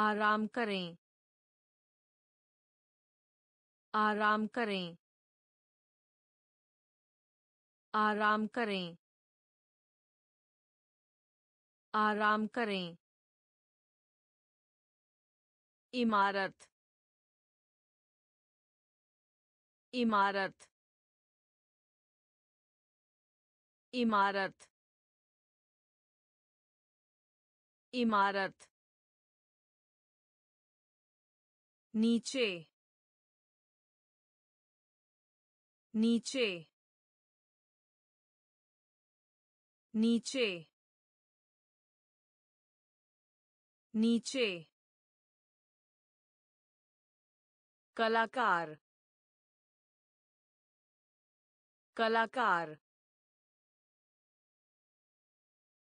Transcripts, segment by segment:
आराम करें। आराम करें। आराम करें। आराम करें। इमारत। इमारत। इमारत। इमारत। नीचे नीचे नीचे नीचे कलाकार कलाकार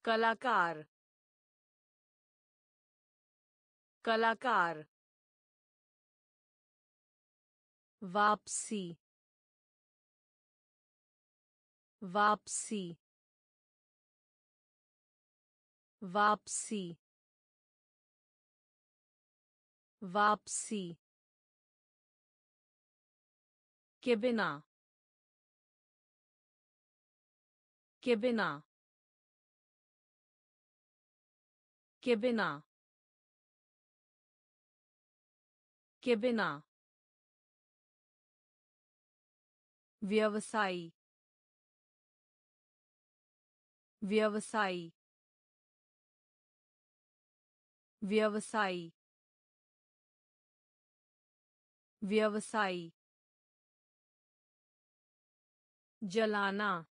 कलाकार कलाकार वापसी। वापसी। वापसी। वापसी। के बिना। के बिना। के बिना। के बिना। व्यवसायी। व्यवसायी। व्यवसायी। व्यवसायी। जलाना।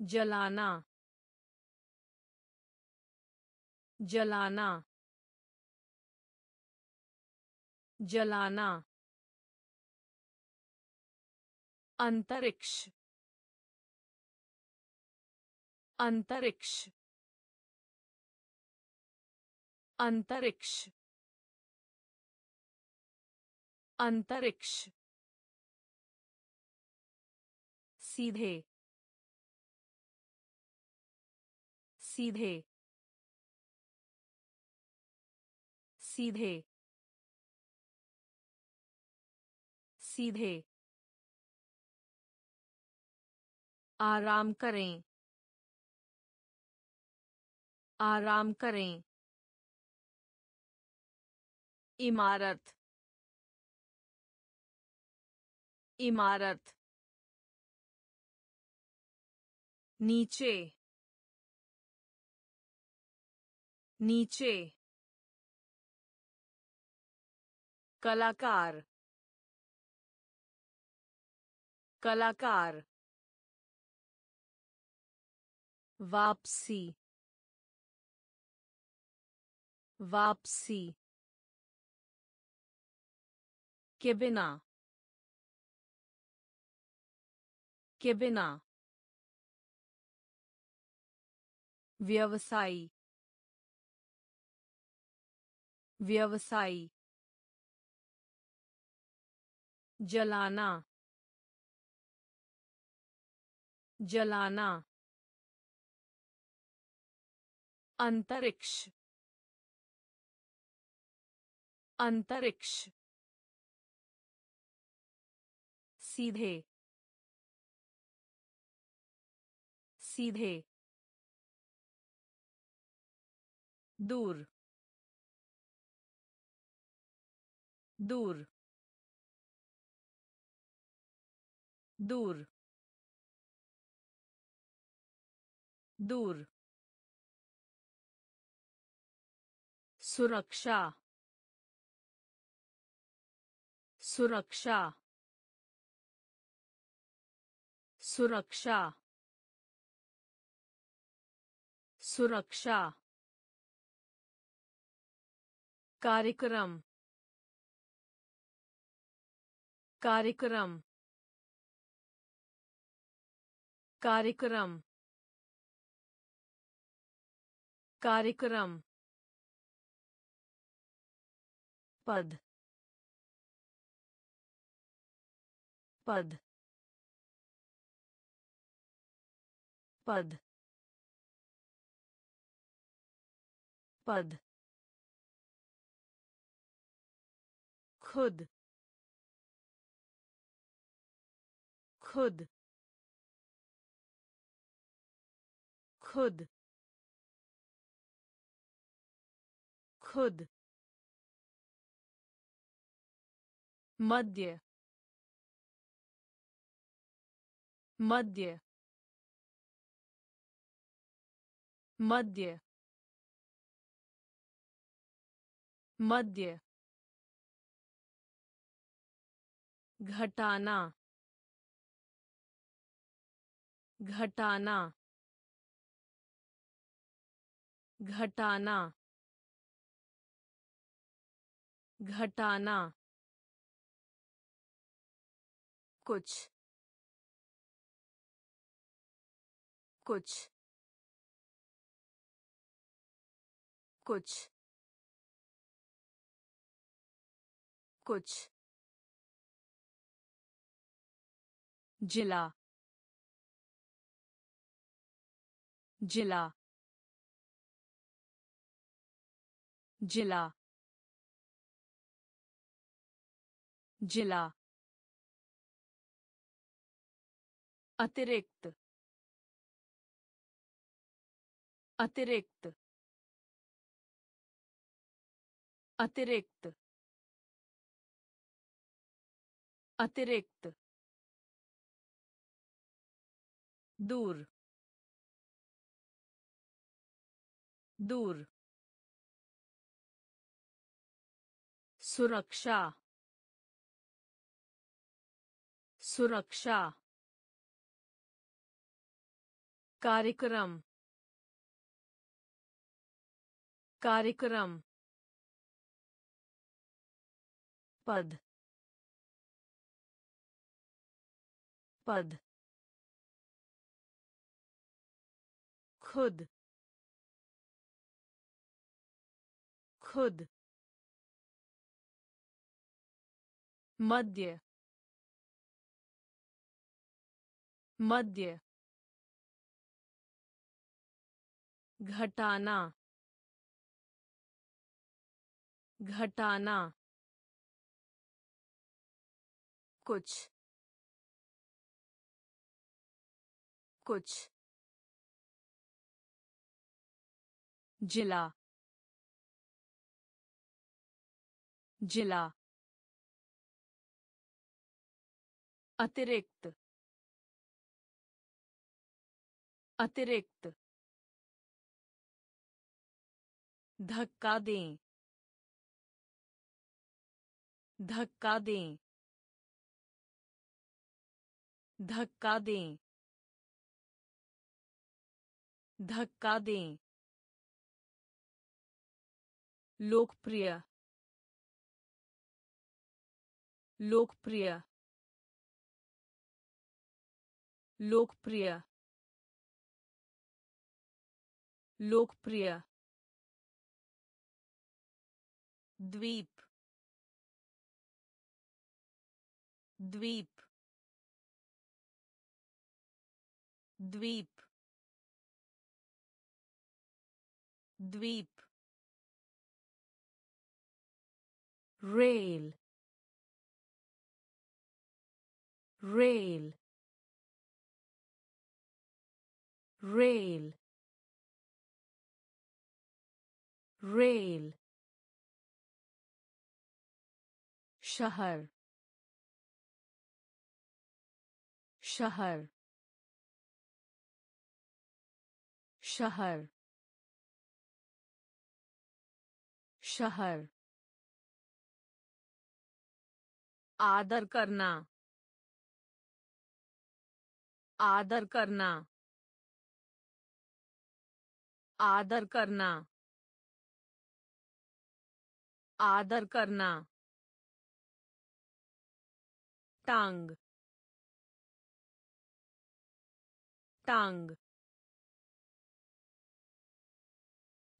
जलाना। जलाना। जलाना। अंतरिक्ष। अंतरिक्ष। अंतरिक्ष। अंतरिक्ष। सीधे। सीधे। सीधे। सीधे। आराम करें। आराम करें। इमारत। इमारत। नीचे। नीचे। कलाकार। कलाकार। वापसी। वापसी। के बिना। के बिना। व्यवसायी। व्यवसायी। जलाना। जलाना। अंतरिक्ष। अंतरिक्ष। सीधे। सीधे। दूर। दूर। दूर। दूर। सुरक्षा सुरक्षा सुरक्षा सुरक्षा कार्यक्रम कार्यक्रम कार्यक्रम कार्यक्रम पद पद पद पद खुद खुद खुद खुद मध्य मध्य मध्य मध्य। घटाना घटाना घटाना घटाना। कुछ। कुछ। कुछ। कुछ। जिला। जिला। जिला। जिला। अतिरिक्त अतिरिक्त अतिरिक्त अतिरिक्त दूर दूर सुरक्षा सुरक्षा कार्यक्रम। कार्यक्रम। पद। पद। खुद। खुद। मध्य। मध्य। घटाना घटाना कुछ कुछ जिला जिला अतिरिक्त अतिरिक्त धक्का दें। धक्का दें। धक्का दें। धक्का दें। लोकप्रिय। लोकप्रिय। लोकप्रिय। लोकप्रिय। द्वीप द्वीप द्वीप द्वीप rail rail rail rail शहर शहर शहर शहर। आदर करना आदर करना आदर करना आदर करना। टांग टांग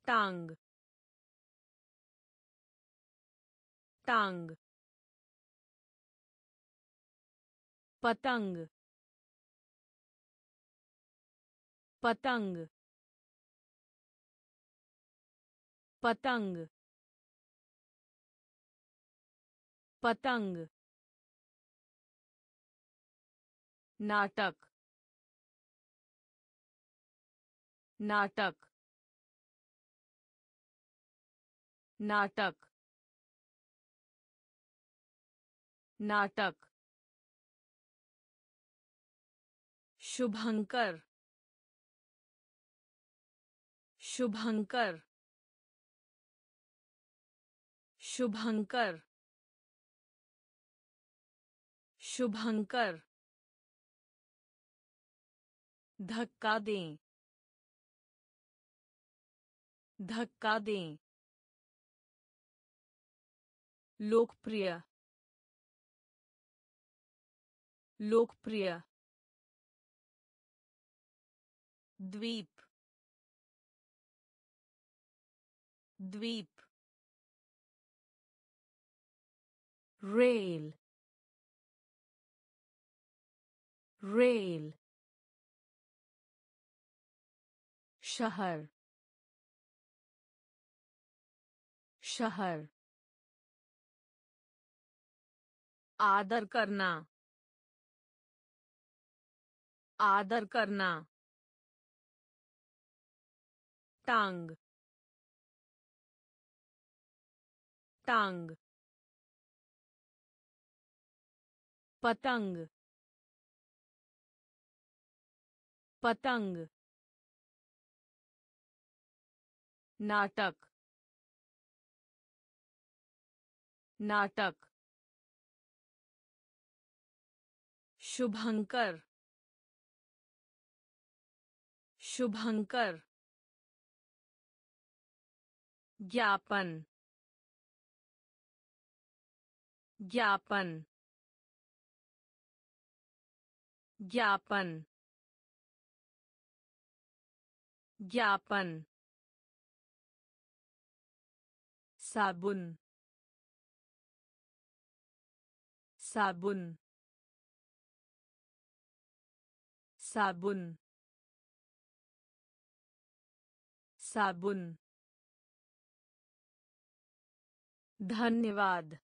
टांग टांग पतंग पतंग पतंग पतंग नाटक नाटक नाटक नाटक शुभंकर शुभंकर शुभंकर शुभंकर धक्का दें। धक्का दें। लोकप्रिय। लोकप्रिय। द्वीप। द्वीप। रेल। रेल। शहर शहर आदर करना आदर करना टांग टांग पतंग पतंग नाटक नाटक शुभंकर शुभंकर ज्ञापन ज्ञापन ज्ञापन ज्ञापन। साबुन साबुन साबुन साबुन धन्यवाद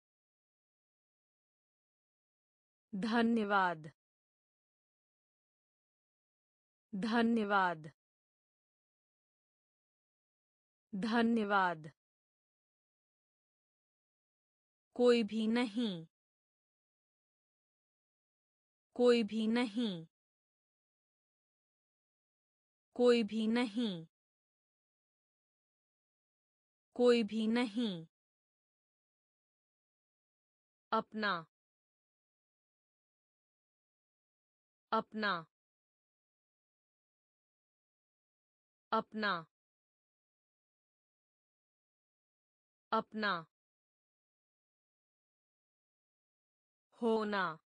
धन्यवाद धन्यवाद धन्यवाद कोई भी नहीं। कोई भी नहीं। कोई भी नहीं। कोई भी नहीं। अपना। अपना। अपना। अपना। होना।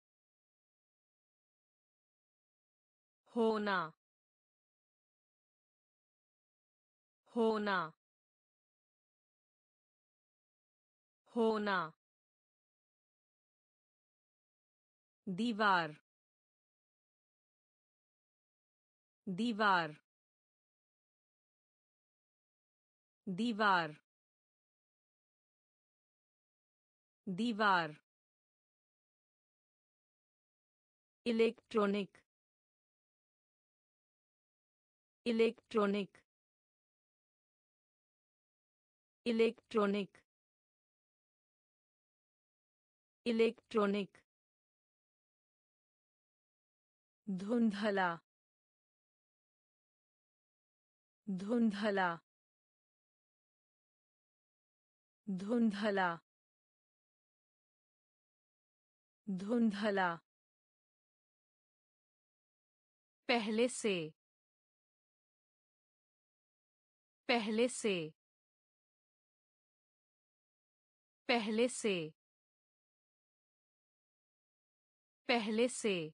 होना। होना। होना। दीवार। दीवार। दीवार। दीवार। इलेक्ट्रॉनिक इलेक्ट्रॉनिक इलेक्ट्रॉनिक इलेक्ट्रॉनिक धुंधला धुंधला धुंधला धुंधला. पहले से। पहले से। पहले से। पहले से।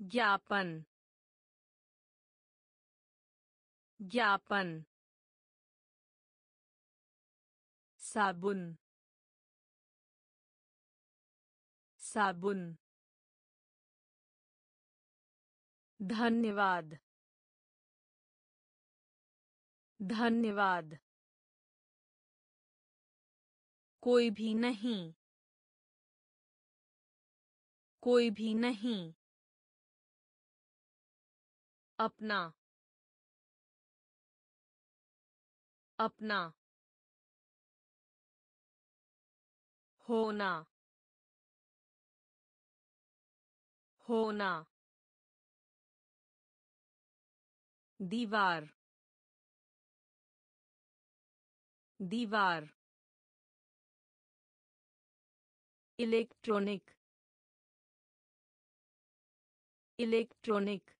ज्ञापन। ज्ञापन। साबुन। साबुन। धन्यवाद। धन्यवाद। कोई भी नहीं। कोई भी नहीं। अपना। अपना। होना। होना। दीवार दीवार इलेक्ट्रॉनिक इलेक्ट्रॉनिक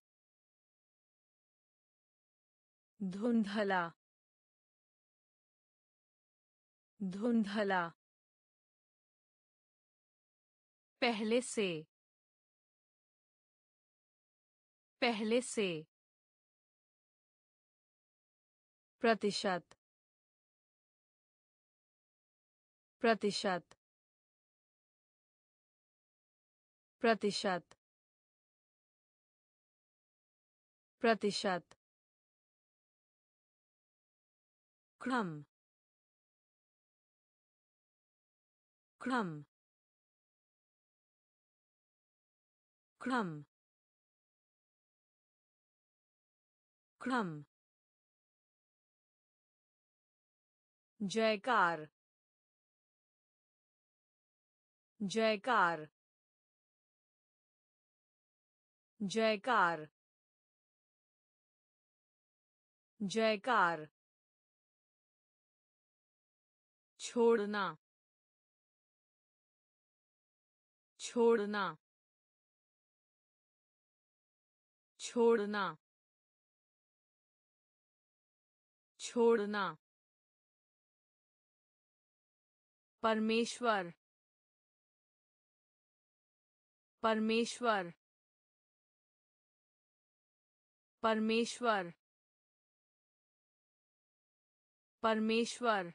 धुंधला धुंधला पहले से पहले से। प्रतिशत प्रतिशत प्रतिशत प्रतिशत क्रम क्रम क्रम क्रम जयकार जयकार जयकार जयकार छोड़ना छोड़ना छोड़ना छोड़ना परमेश्वर। परमेश्वर। परमेश्वर। परमेश्वर।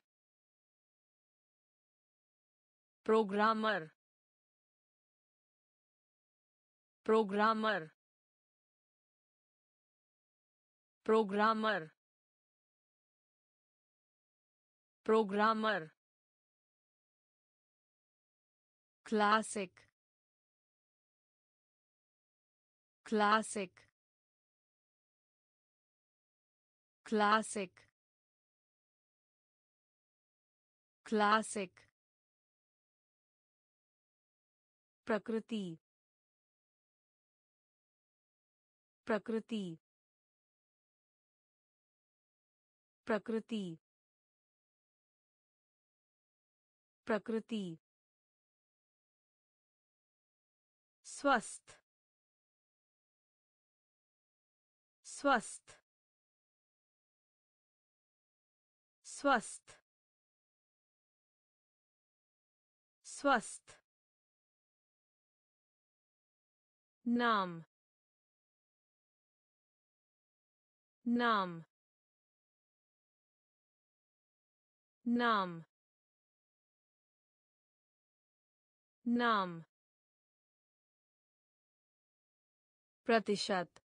Programmer. Programmer. Programmer. Programmer. Classic classic classic classic प्रकृति प्रकृति प्रकृति प्रकृति स्वस्थ स्वस्थ स्वस्थ स्वस्थ नाम नाम नाम नाम प्रतिशत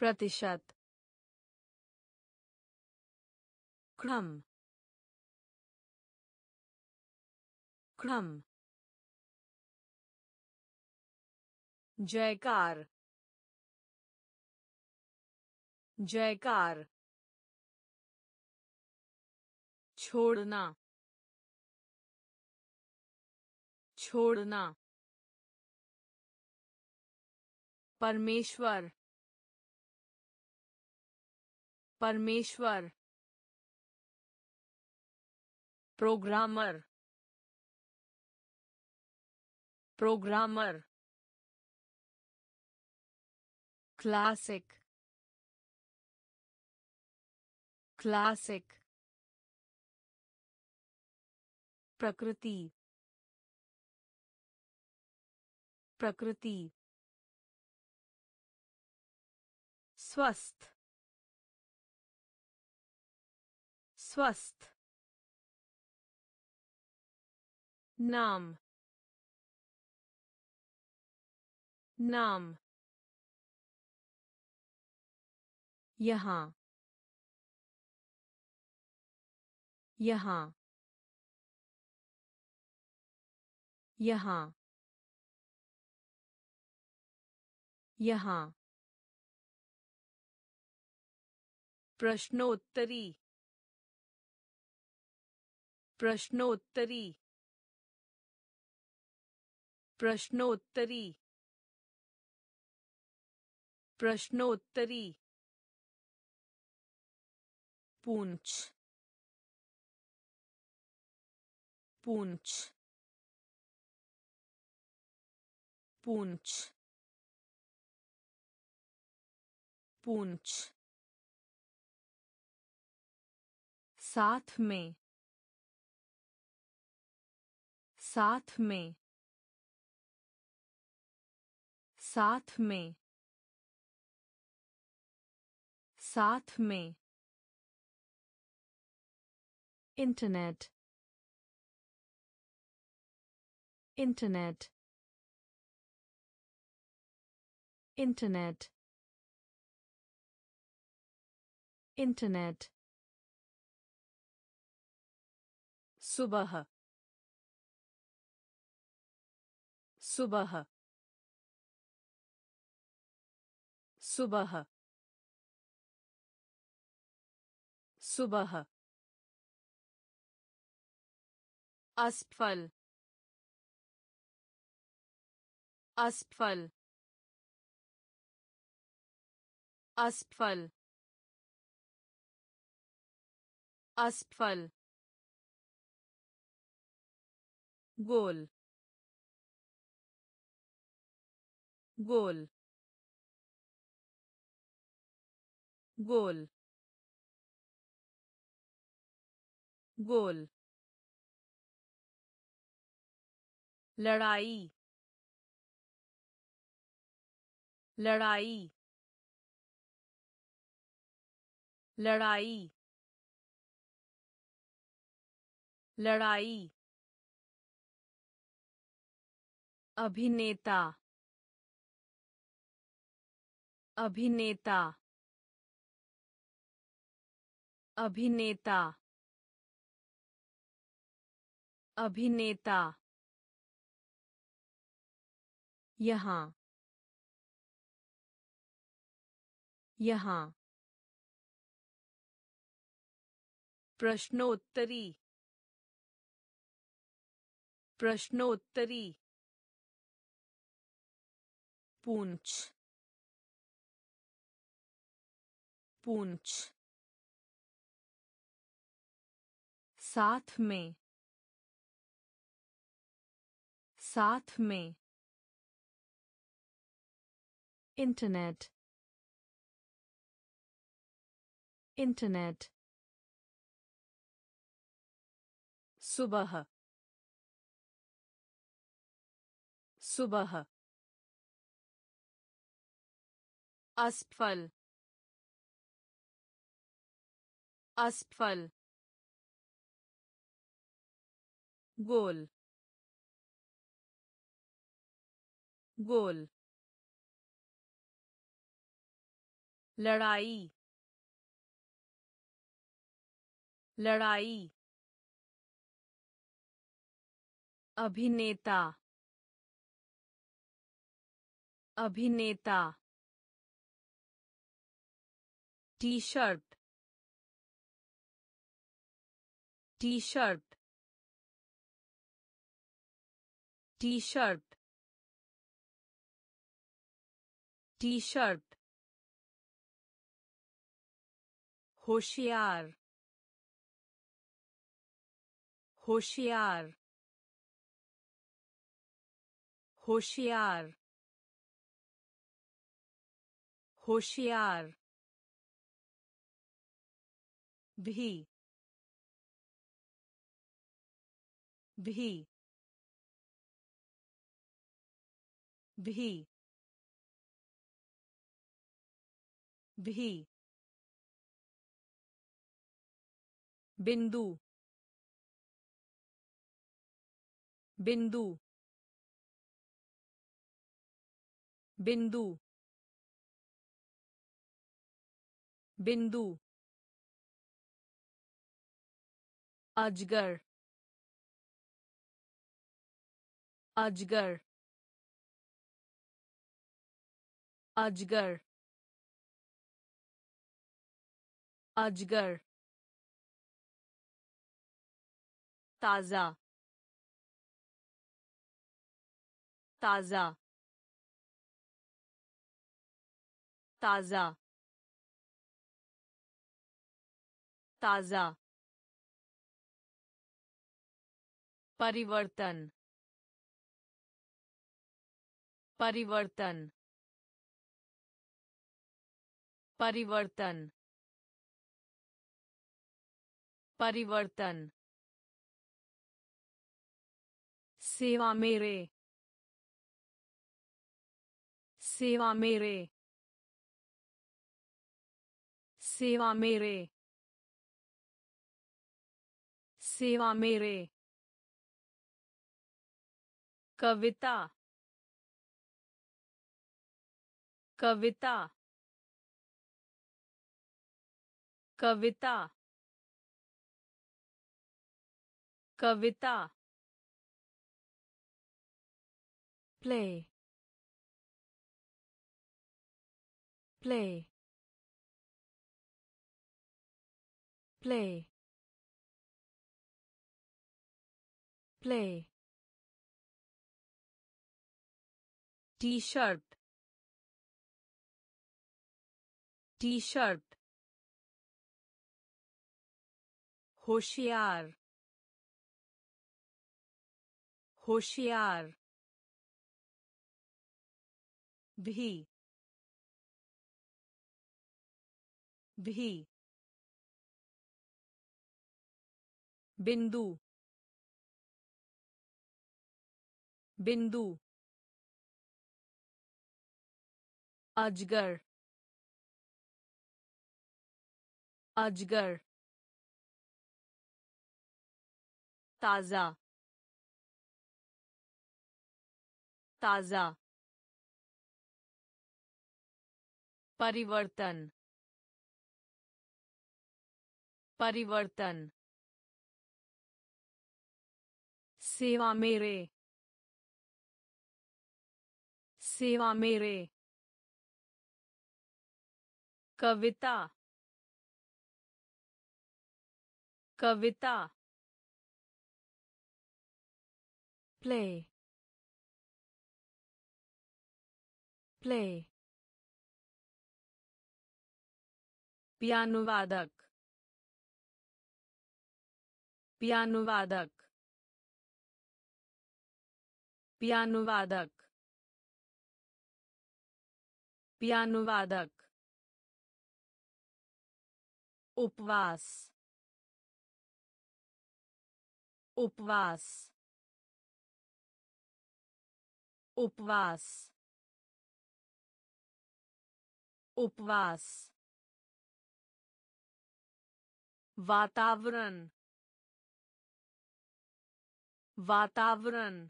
प्रतिशत क्रम क्रम जयकार जयकार छोड़ना छोड़ना परमेश्वर। परमेश्वर। प्रोग्रामर। प्रोग्रामर। क्लासिक। क्लासिक। प्रकृति। प्रकृति। स्वस्थ स्वस्थ नाम नाम यहाँ यहाँ यहाँ यहाँ प्रश्नोत्तरी। प्रश्नोत्तरी। प्रश्नोत्तरी। प्रश्नोत्तरी। पूंछ। पूंछ। पूंछ। पूंछ। साथ में साथ में साथ में साथ में internet internet internet internet सुबह। सुबह। सुबह। सुबह। असफल असफल असफल असफल गोल गोल गोल गोल लड़ाई लड़ाई लड़ाई लड़ाई अभिनेता अभिनेता अभिनेता अभिनेता। यहाँ यहाँ। प्रश्नोत्तरी प्रश्नोत्तरी। पूंछ पूंछ साथ में। साथ में। Internet. Internet. सुबह। सुबह। असफल असफल गोल गोल लड़ाई लड़ाई अभिनेता अभिनेता T shirt T shirt T shirt T shirt होशियार होशियार होशियार होशियार भी भी भी भी। बिंदु बिंदु बिंदु। बिंदु। अजगर अजगर अजगर अजगर। ताज़ा ताज़ा ताज़ा। ताज़ा। परिवर्तन परिवर्तन परिवर्तन परिवर्तन सेवा मेरे सेवा मेरे सेवा मेरे सेवा मेरे कविता कविता कविता कविता play play play play t-shirt. T-shirt. होशियार होशियार भी भी बिंदु बिंदु अजगर अजगर ताज़ा ताज़ा परिवर्तन परिवर्तन सेवा मेरे सेवा मेरे। कविता। कविता। प्ले प्ले पियानुवादक। पियानुवादक। पियानुवादक। पियानुवादक। उपवास उपवास उपवास उपवास वातावरण वातावरण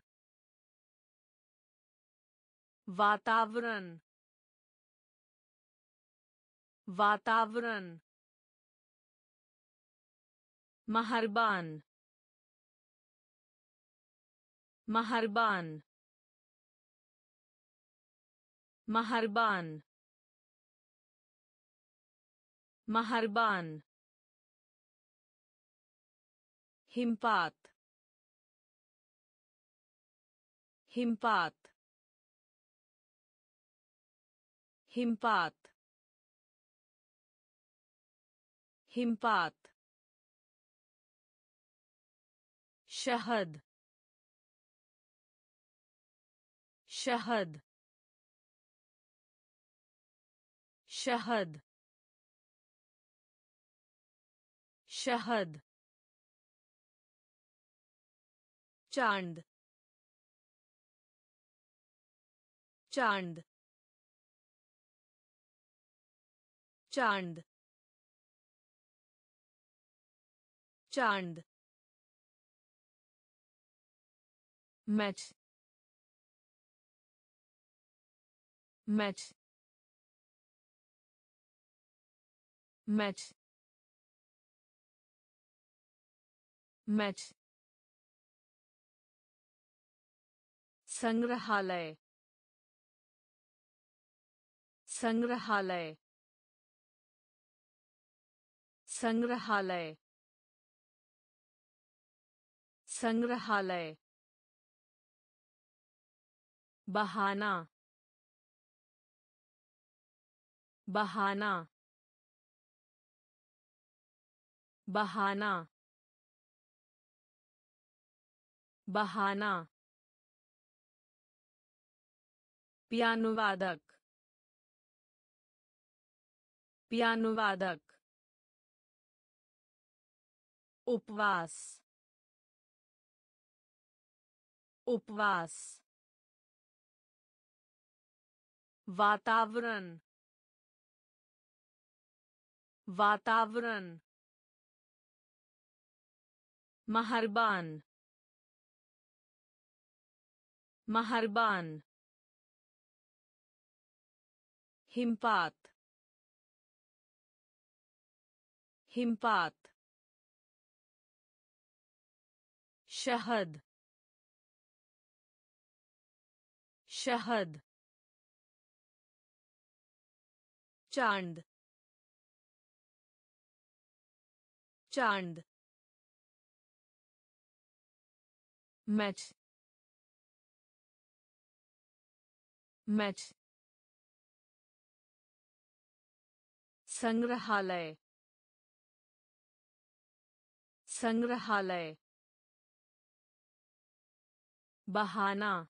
वातावरण वातावरण महरबान महरबान महरबान महरबान हिमपात हिमपात हिमपात हिमपात शहद शहद शहद शहद चाँद चाँद चाँद चाँद मैच मैच मैच मैच संग्रहालय संग्रहालय संग्रहालय संग्रहालय बहाना बहाना बहाना बहाना। पियानो वादक पियानो वादक उपवास उपवास। वातावरण वातावरण महरबान महरबान हिमपात हिमपात शहद शहद चाँद। चाँद। मैच। मैच। संग्रहालय। संग्रहालय। बहाना।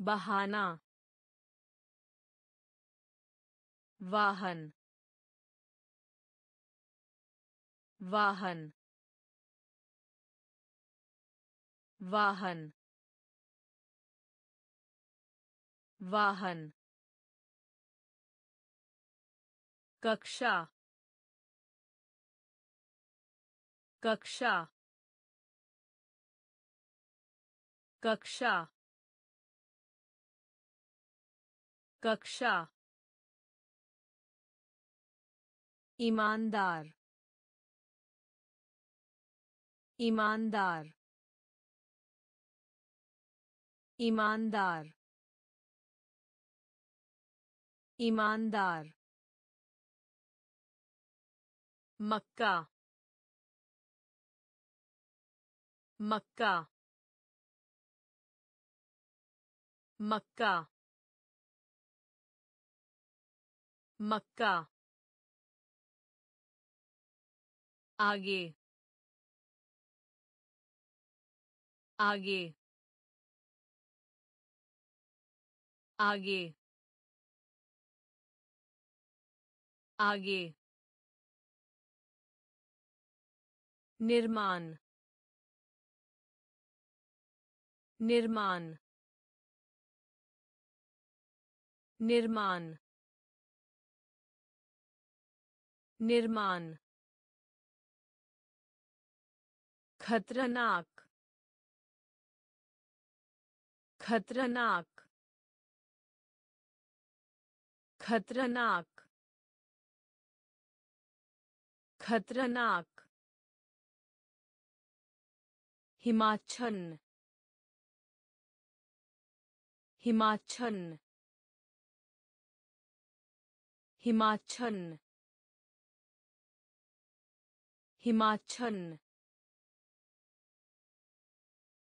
बहाना। वाहन वाहन वाहन वाहन कक्षा कक्षा कक्षा कक्षा ईमानदार ईमानदार ईमानदार ईमानदार मक्का मक्का मक्का मक्का आगे। आगे। आगे। आगे। निर्माण। निर्माण। निर्माण। निर्माण। खतरनाक खतरनाक खतरनाक खतरनाक। हिमाचल हिमाचल हिमाचल हिमाचल।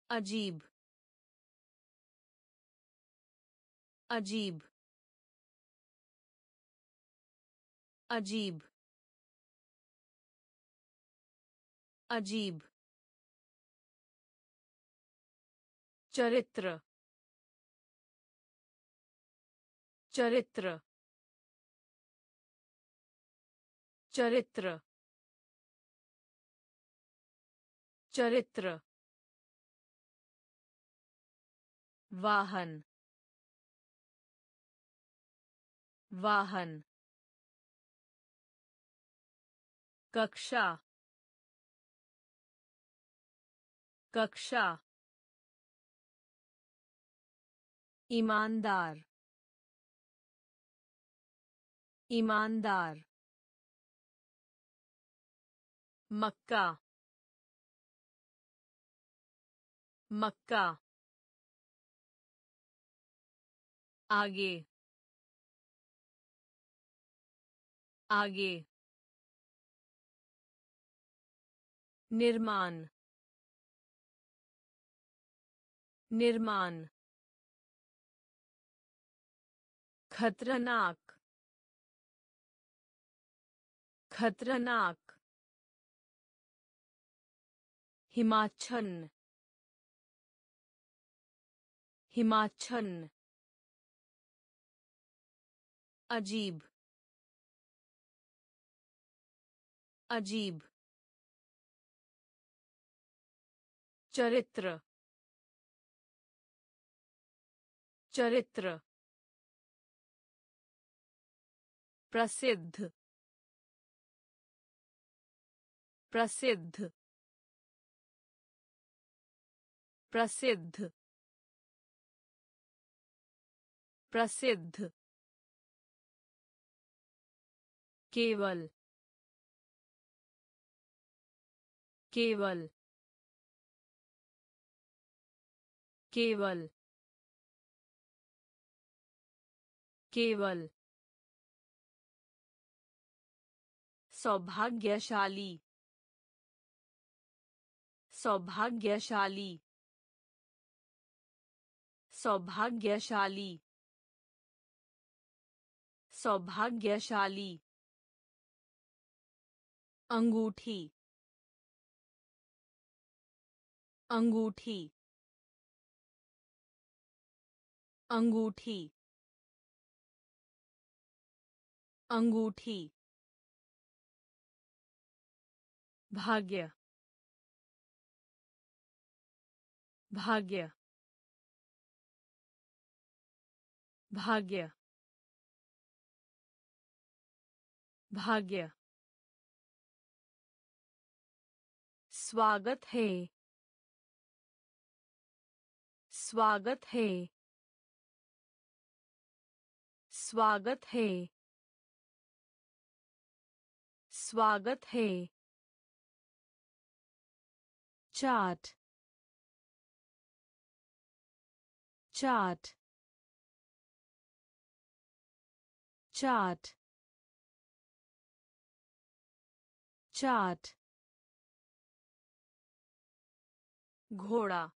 अजीब अजीब अजीब अजीब। चरित्र चरित्र। चरित्र चरित्र। वाहन वाहन कक्षा कक्षा ईमानदार ईमानदार मक्का मक्का आगे। आगे। निर्माण। निर्माण। खतरनाक। खतरनाक। हिमाचल। हिमाचल। अजीब अजीब चरित्र चरित्र प्रसिद्ध प्रसिद्ध प्रसिद्ध प्रसिद्ध केवल केवल केवल केवल। सौभाग्यशाली सौभाग्यशाली सौभाग्यशाली सौभाग्यशाली। अंगूठी। अंगूठी। अंगूठी। अंगूठी। भाग्य। भाग्य। भाग्य। भाग्य। स्वागत है। स्वागत है। स्वागत है। स्वागत है। चाट। चाट। चाट। चाट। घोड़ा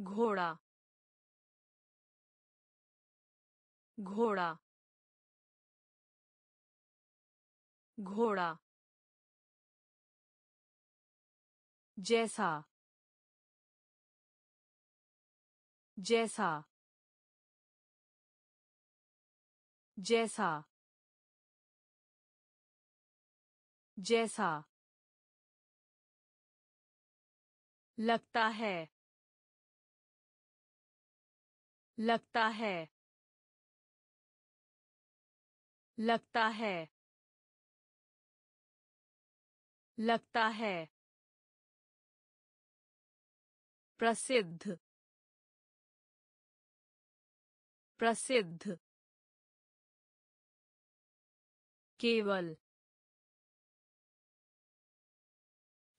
घोड़ा घोड़ा घोड़ा जैसा जैसा जैसा जैसा लगता है। लगता है। लगता है। लगता है। प्रसिद्ध। प्रसिद्ध। केवल।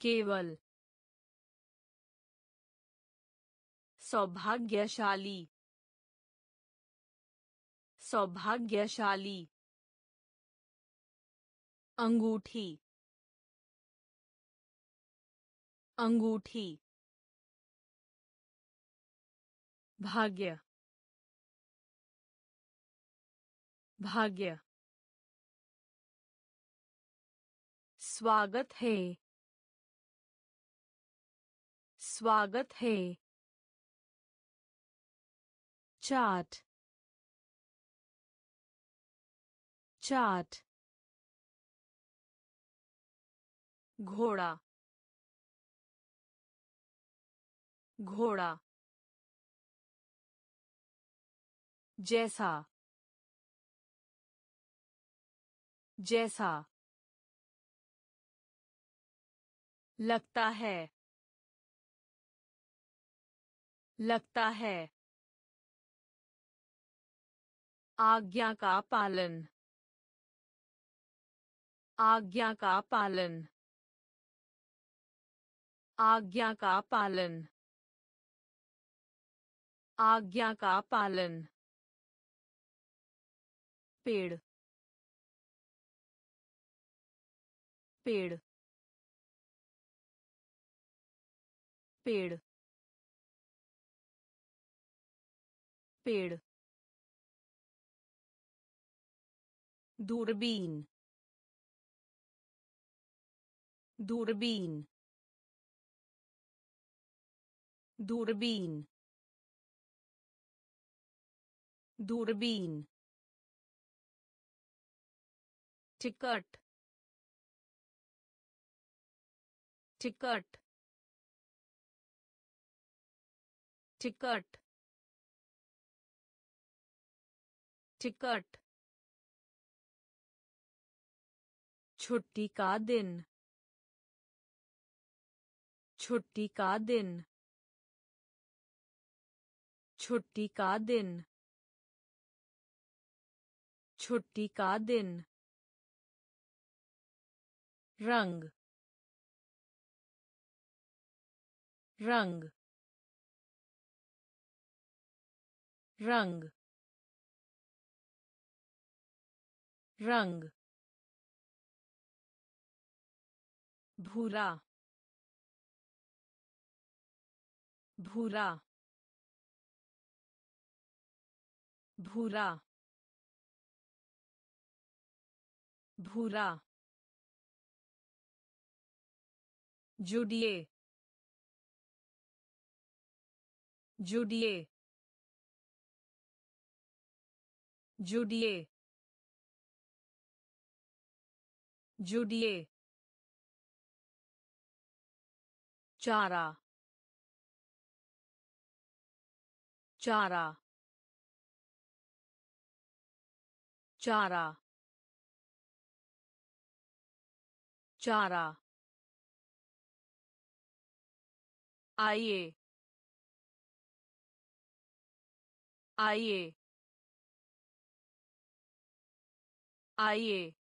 केवल। सौभाग्यशाली। सौभाग्यशाली। अंगूठी। अंगूठी। भाग्य। भाग्य। स्वागत है। स्वागत है। चाट चाट घोड़ा घोड़ा जैसा जैसा लगता है लगता है आज्ञा का पालन। आज्ञा का पालन। आज्ञा का पालन। आज्ञा का पालन। पेड़। पेड़। पेड़। पेड़। दूरबीन दूरबीन दूरबीन दूरबीन टिकट टिकट टिकट टिकट छुट्टी का दिन। छुट्टी का दिन। छुट्टी का दिन। छुट्टी का दिन। रंग। रंग। रंग। रंग। भूरा भूरा भूरा भूरा जुड़िए जुड़िए जुड़िए जुड़िए चारा। चारा। चारा। चारा। आइए। आइए। आइए।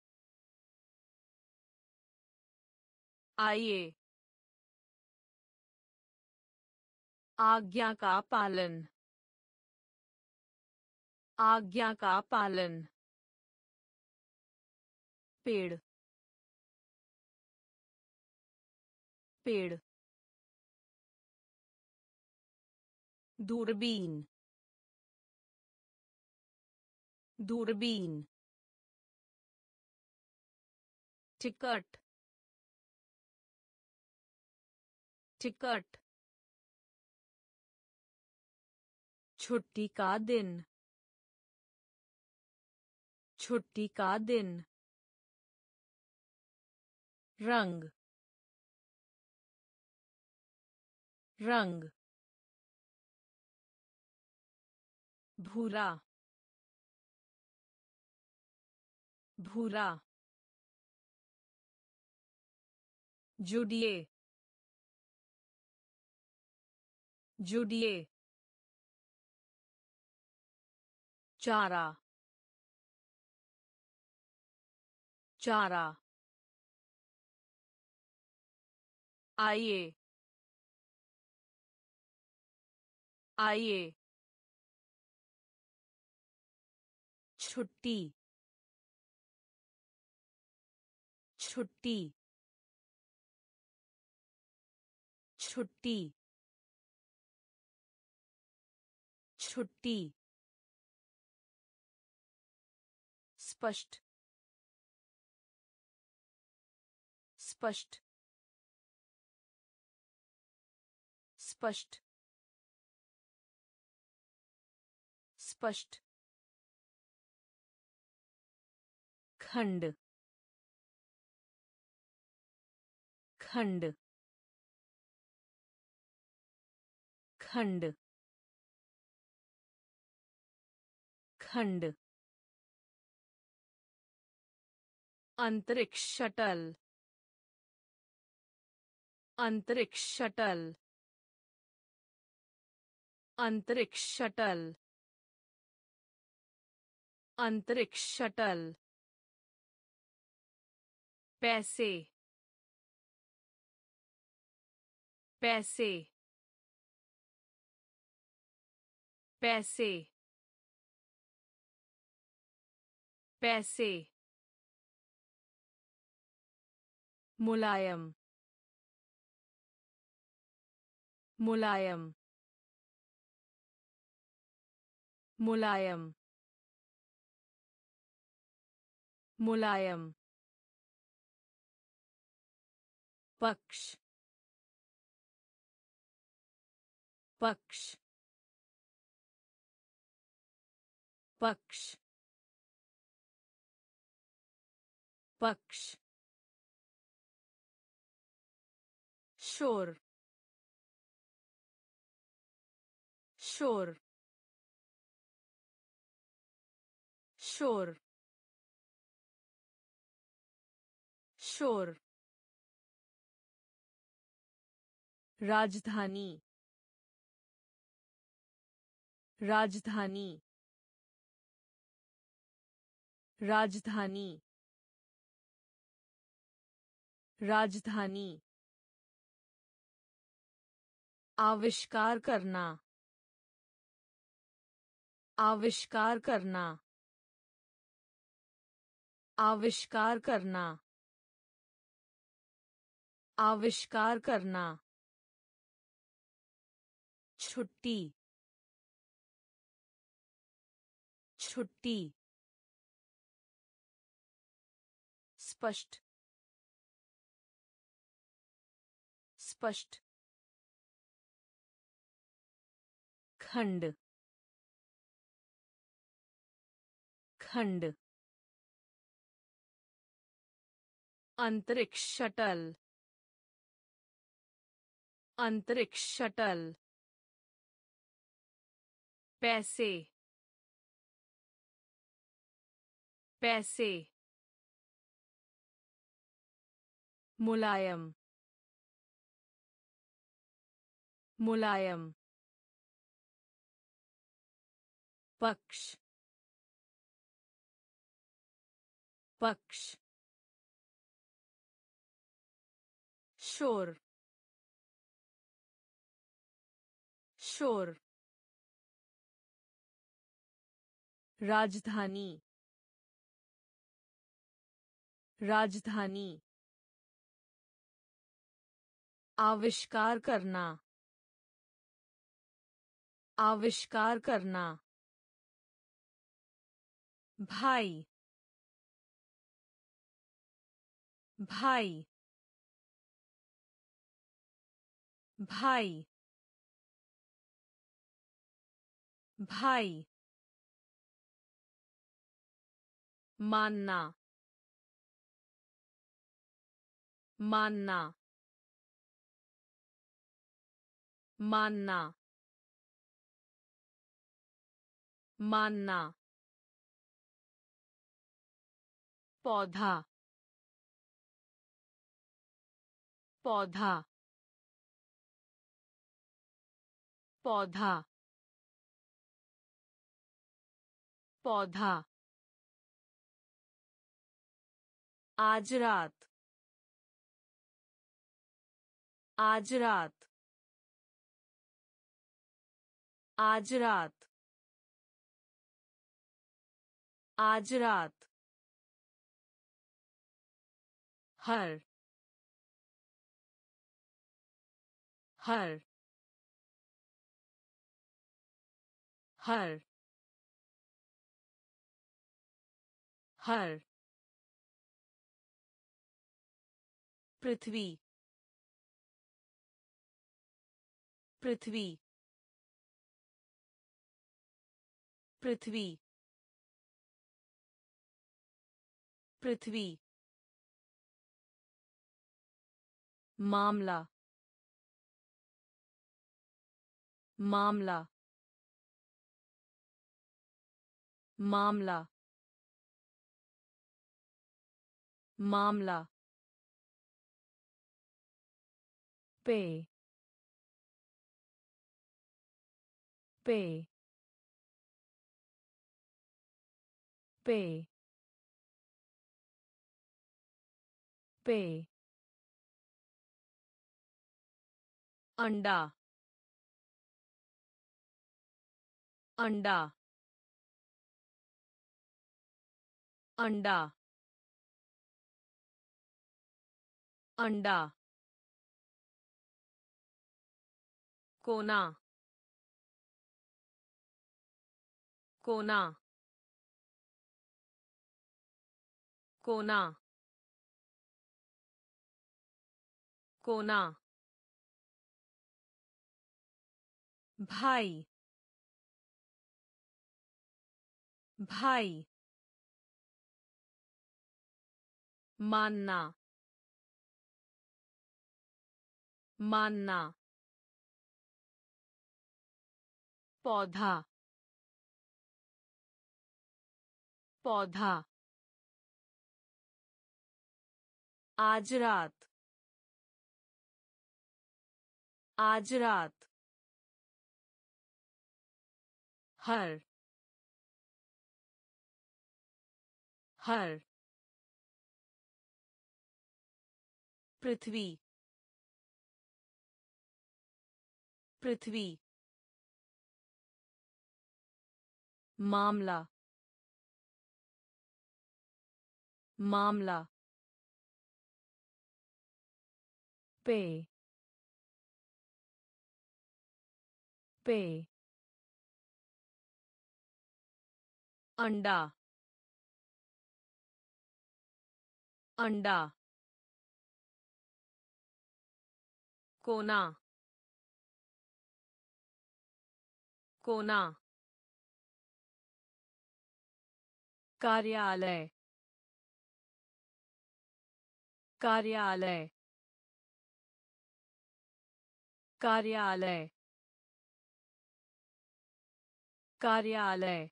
आइए। आज्ञा का पालन। आज्ञा का पालन। पेड़। पेड़। दूरबीन। दूरबीन। टिकट। टिकट। छुट्टी का दिन। छुट्टी का दिन। रंग। रंग। भूरा। भूरा। जुड़िए। जुड़िए। चारा। चारा। आइए। आइए। छुट्टी। छुट्टी। छुट्टी। छुट्टी। स्पष्ट। स्पष्ट। स्पष्ट। स्पष्ट। खंड। खंड। खंड। खंड। अंतरिक्ष शटल। अंतरिक्ष शटल। अंतरिक्ष शटल। अंतरिक्ष शटल। पैसे। पैसे। पैसे। पैसे। मुलायम। मुलायम। मुलायम। मुलायम। पक्ष। पक्ष। पक्ष। पक्ष। शोर शोर शोर शोर राजधानी राजधानी राजधानी राजधानी आविष्कार करना। आविष्कार करना। आविष्कार करना। आविष्कार करना। छुट्टी। छुट्टी। स्पष्ट। स्पष्ट। खंड खंड अंतरिक्ष शटल अंतरिक्ष शटल पैसे पैसे मुलायम मुलायम पक्ष। पक्ष। शोर। शोर। राजधानी। राजधानी। आविष्कार करना। आविष्कार करना। भाई। भाई। भाई। भाई। मानना। मानना। मानना। मानना। पौधा पौधा पौधा पौधा आज रात आज रात आज रात आज रात हर हर हर हर। पृथ्वी पृथ्वी पृथ्वी पृथ्वी। मामला मामला मामला मामला पे पे पे पे अंडा अंडा अंडा अंडा कोना कोना कोना कोना भाई। भाई। मानना। मानना। पौधा। पौधा। आज रात। आज रात। हर हर। पृथ्वी पृथ्वी। मामला मामला। पे पे। अंडा अंडा कोना कोना कार्यालय कार्यालय कार्यालय कार्यालय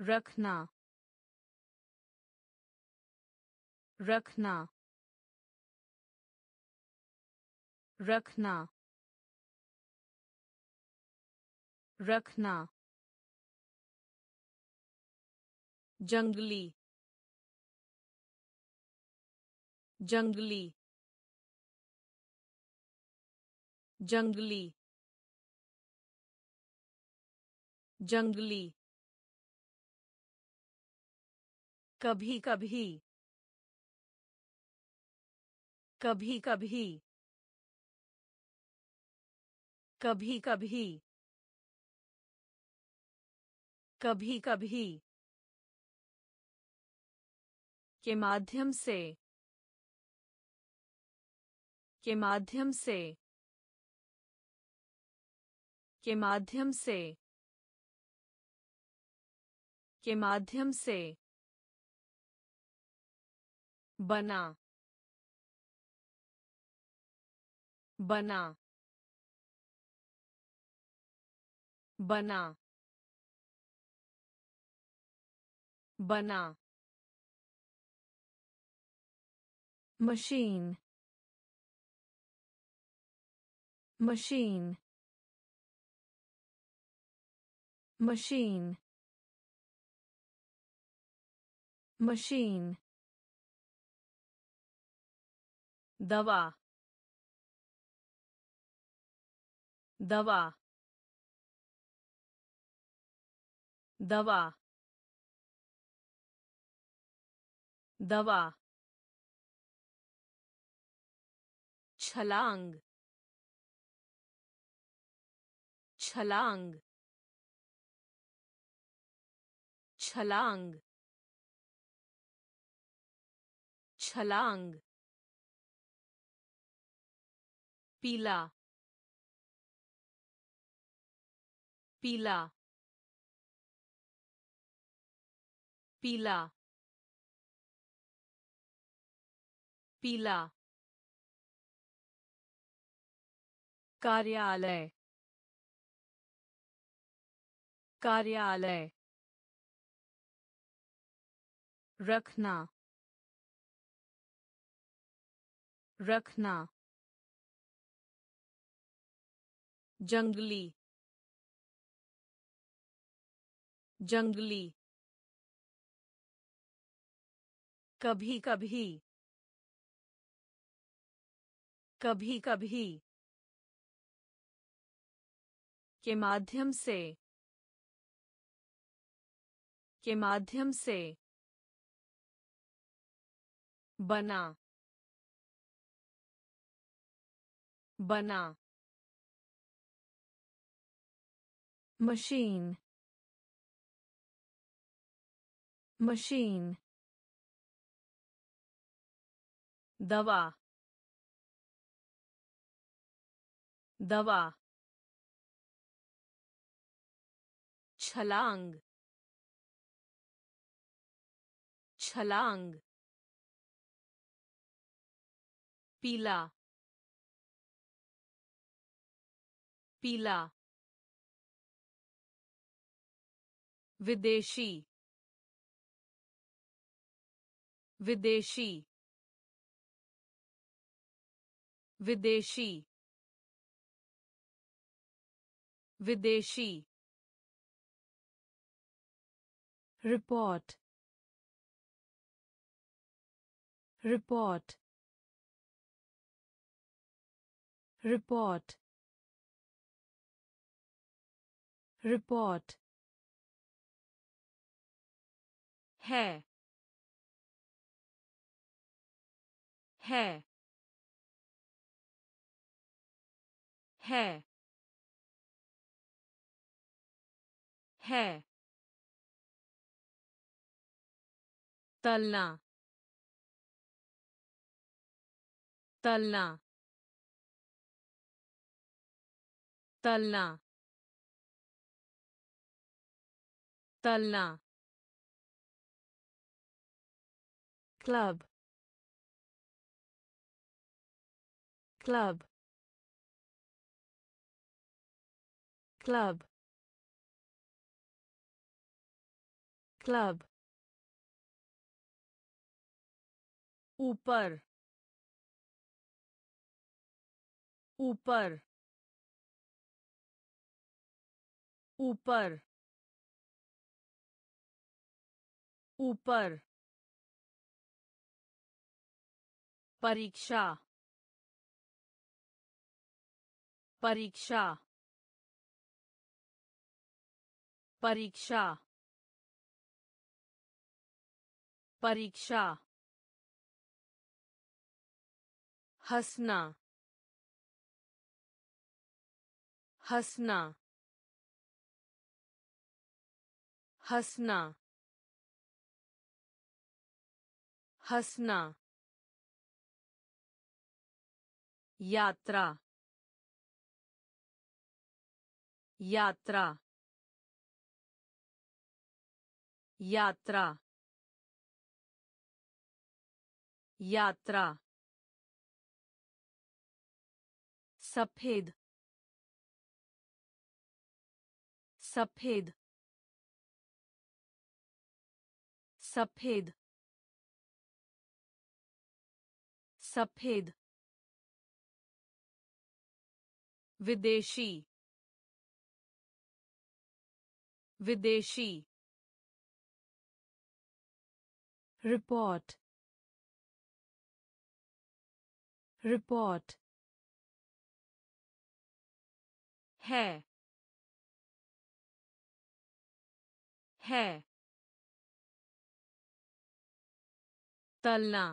रखना रखना रखना रखना। जंगली जंगली जंगली। जंगली। कभी कभी। कभी कभी। कभी कभी। कभी कभी। के माध्यम से। के माध्यम से। के माध्यम से। के माध्यम से। बना बना बना बना machine machine machine machine दवा दवा दवा दवा छलांग छलांग छलांग छलांग पीला पीला पीला पीला कार्यालय कार्यालय रखना रखना जंगली जंगली कभी कभी कभी कभी के माध्यम से के माध्यम से बना बना मशीन मशीन दवा दवा छलांग छलांग पीला पीला विदेशी विदेशी विदेशी विदेशी रिपोर्ट रिपोर्ट रिपोर्ट रिपोर्ट है। है। है। है। तलना। तलना। तलना। तलना। Club club club club ऊपर ऊपर ऊपर ऊपर परीक्षा परीक्षा परीक्षा परीक्षा हंसना हंसना हंसना हंसना यात्रा यात्रा यात्रा यात्रा सफ़ेद सफ़ेद सफ़ेद सफ़ेद विदेशी विदेशी रिपोर्ट रिपोर्ट है है तलना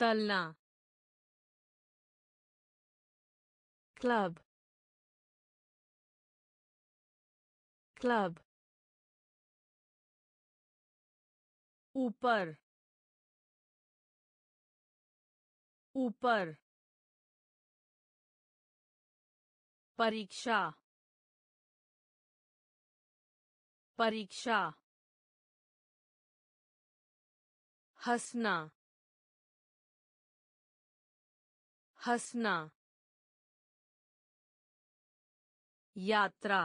तलना club club. ऊपर ऊपर परीक्षा परीक्षा हंसना हंसना यात्रा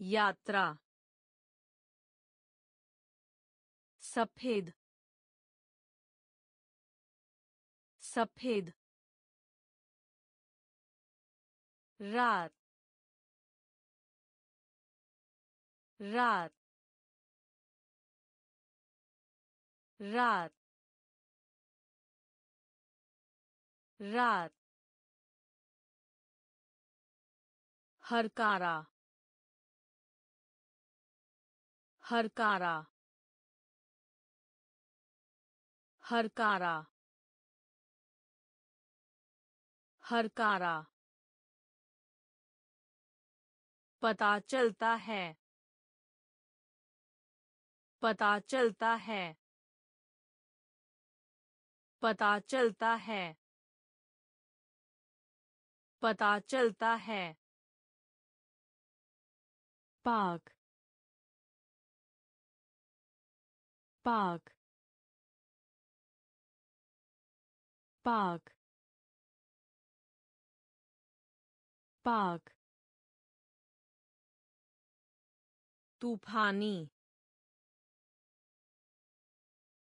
यात्रा सफ़ेद सफ़ेद रात रात रात रात हरकारा हरकारा हरकारा हरकारा। पता चलता है। पता चलता है। पता चलता है। पता चलता है। पाक पाक पाक पाक तूफानी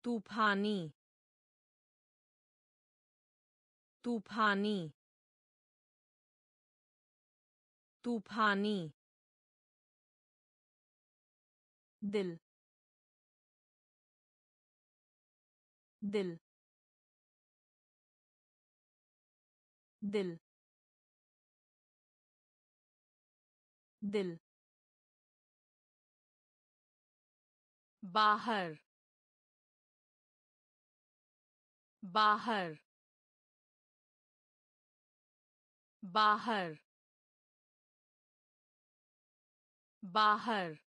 तूफानी तूफानी तूफानी दिल दिल दिल दिल। बाहर बाहर। बाहर बाहर।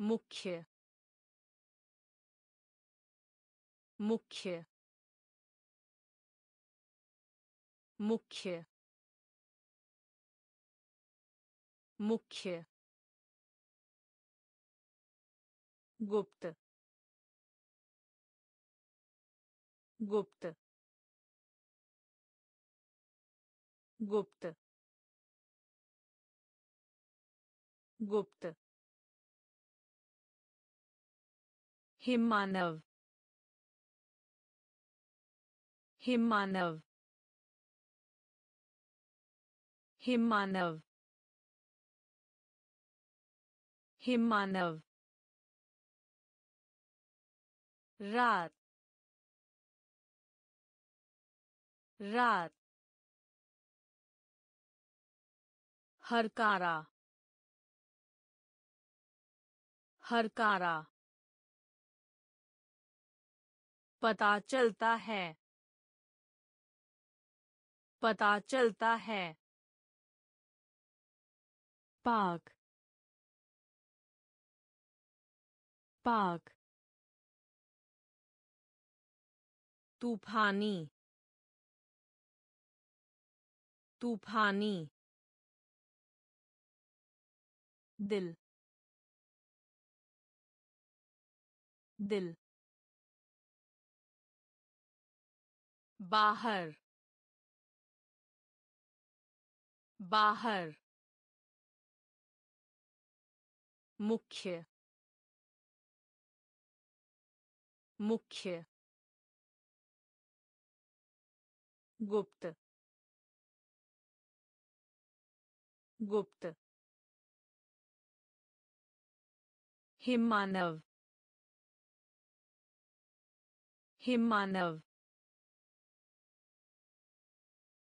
मुख्य मुख्य मुख्य मुख्य। गुप्त गुप्त। गुप्त गुप्त। हिमानव हिमानव हिमानव हिमानव रात रात हरकारा हरकारा पता चलता है। पता चलता है। पाक। पाक। तूफानी। तूफानी। दिल। दिल। बाहर। बाहर। मुख्य। मुख्य। गुप्त। गुप्त। हिमानव हिमानव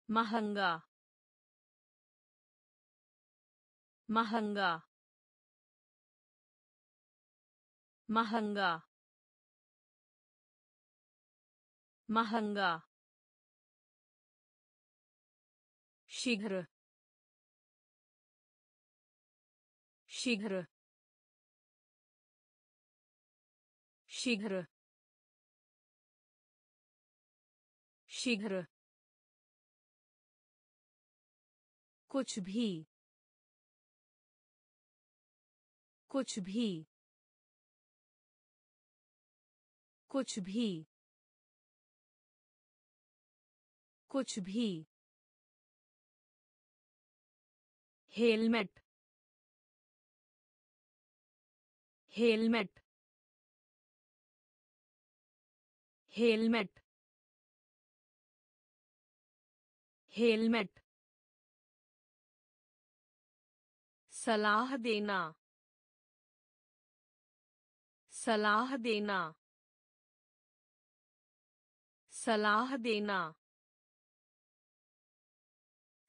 महँगा महँगा महँगा महँगा शीघ्र शीघ्र शीघ्र शीघ्र कुछ भी। कुछ भी। कुछ भी। कुछ भी। हेलमेट। हेलमेट। हेलमेट। हेलमेट। सलाह देना। सलाह देना। सलाह देना।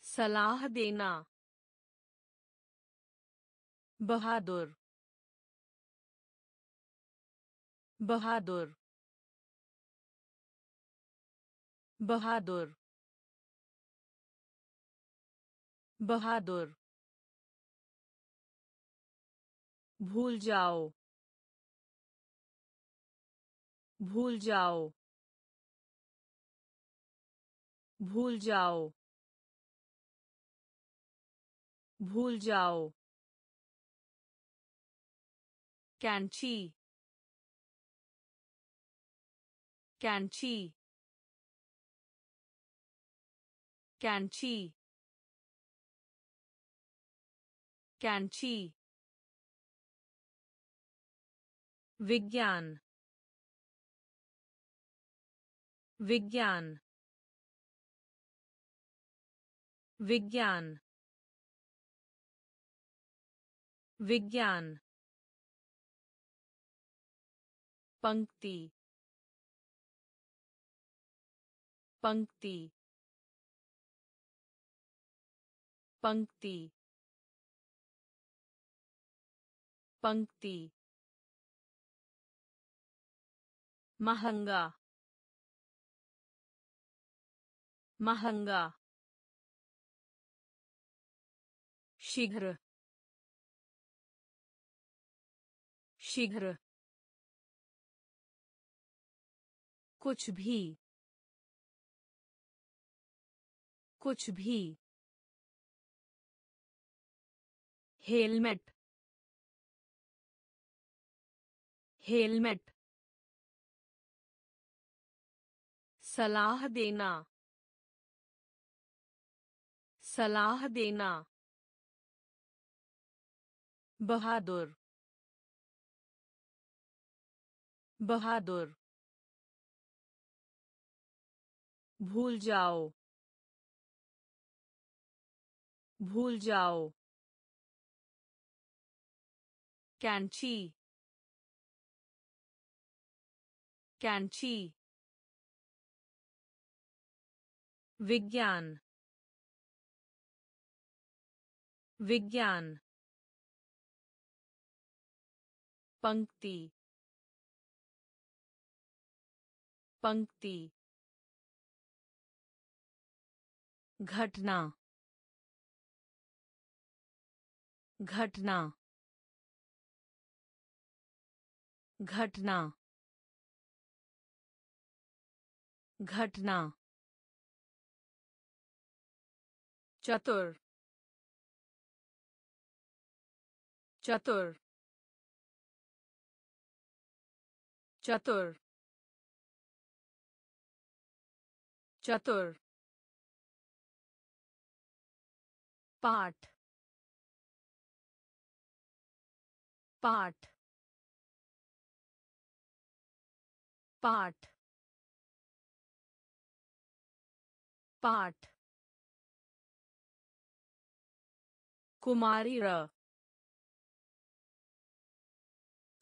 सलाह देना। बहादुर। बहादुर। बहादुर। बहादुर। भूल जाओ। भूल जाओ। भूल जाओ। भूल जाओ। कैंची। कैंची। कैंची। कैंची। विज्ञान विज्ञान विज्ञान विज्ञान पंक्ति पंक्ति पंक्ति पंक्ति। महँगा महँगा शीघ्र शीघ्र कुछ भी कुछ भी हेलमेट हेलमेट सलाह देना। सलाह देना। बहादुर। बहादुर। भूल जाओ। भूल जाओ। कैंची। कैंची। विज्ञान विज्ञान पंक्ति पंक्ति घटना घटना घटना घटना चतुर चतुर चतुर चतुर पाठ पाठ पाठ पाठ कुमारी र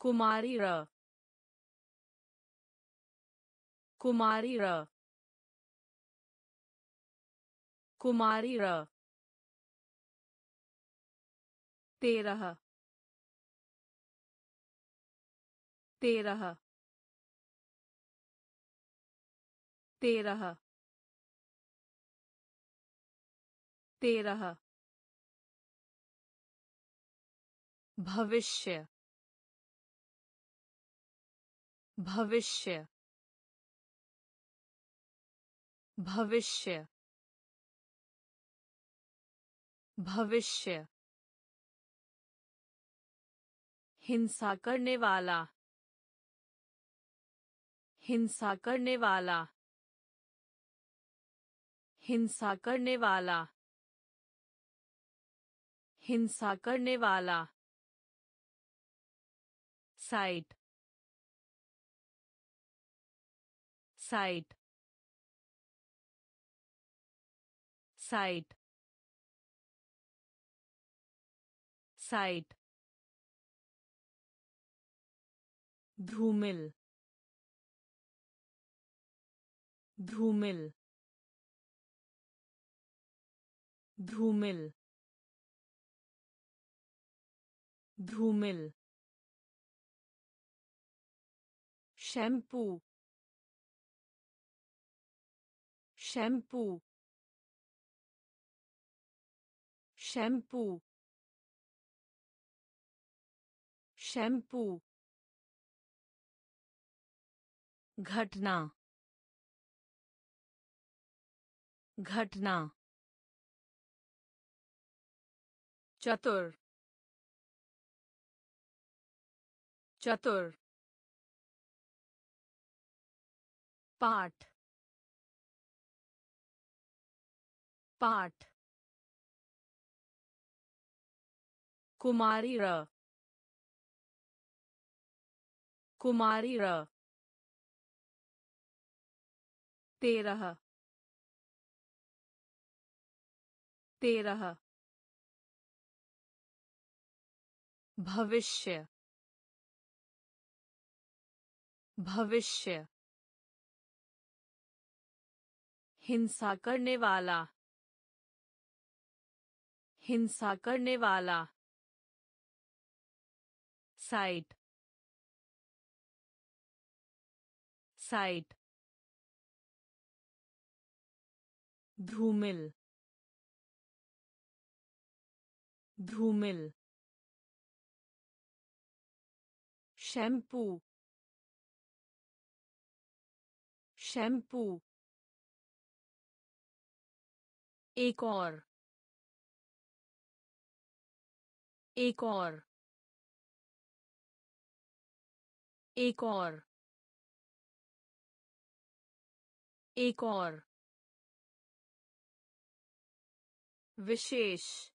कुमारी र कुमारी र कुमारी र तेरह तेरह तेरह तेरह भविष्य भविष्य भविष्य भविष्य। हिंसा करने वाला, हिंसा करने वाला, हिंसा करने वाला, हिंसा करने वाला। साइट साइट साइट साइट धूमिल धूमिल धूमिल धूमिल शैम्पू शैम्पू शैम्पू शैम्पू घटना घटना चतुर चतुर पाठ। पाठ। कुमारी र। कुमारी र। तेरह। तेरह। भविष्य। भविष्य। हिंसा करने वाला। हिंसा करने वाला। साइट। साइट। धूमिल धूमिल शैम्पू। शैम्पू। एक और। एक और। एक और। एक और। विशेष।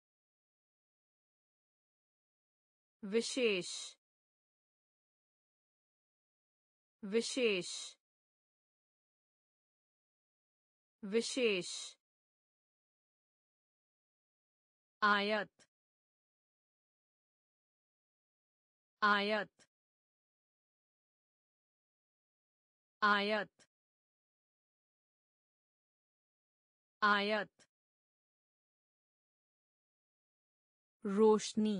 विशेष। विशेष। विशेष। आयत। आयत। आयत। आयत। रोशनी।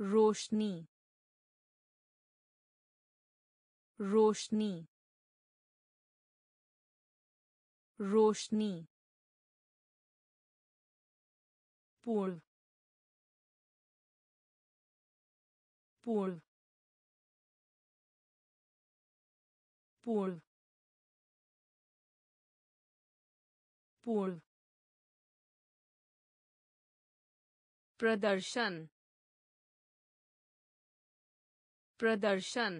रोशनी। रोशनी। रोशनी। पूर्व पूर्व पूर्व पूर्व प्रदर्शन प्रदर्शन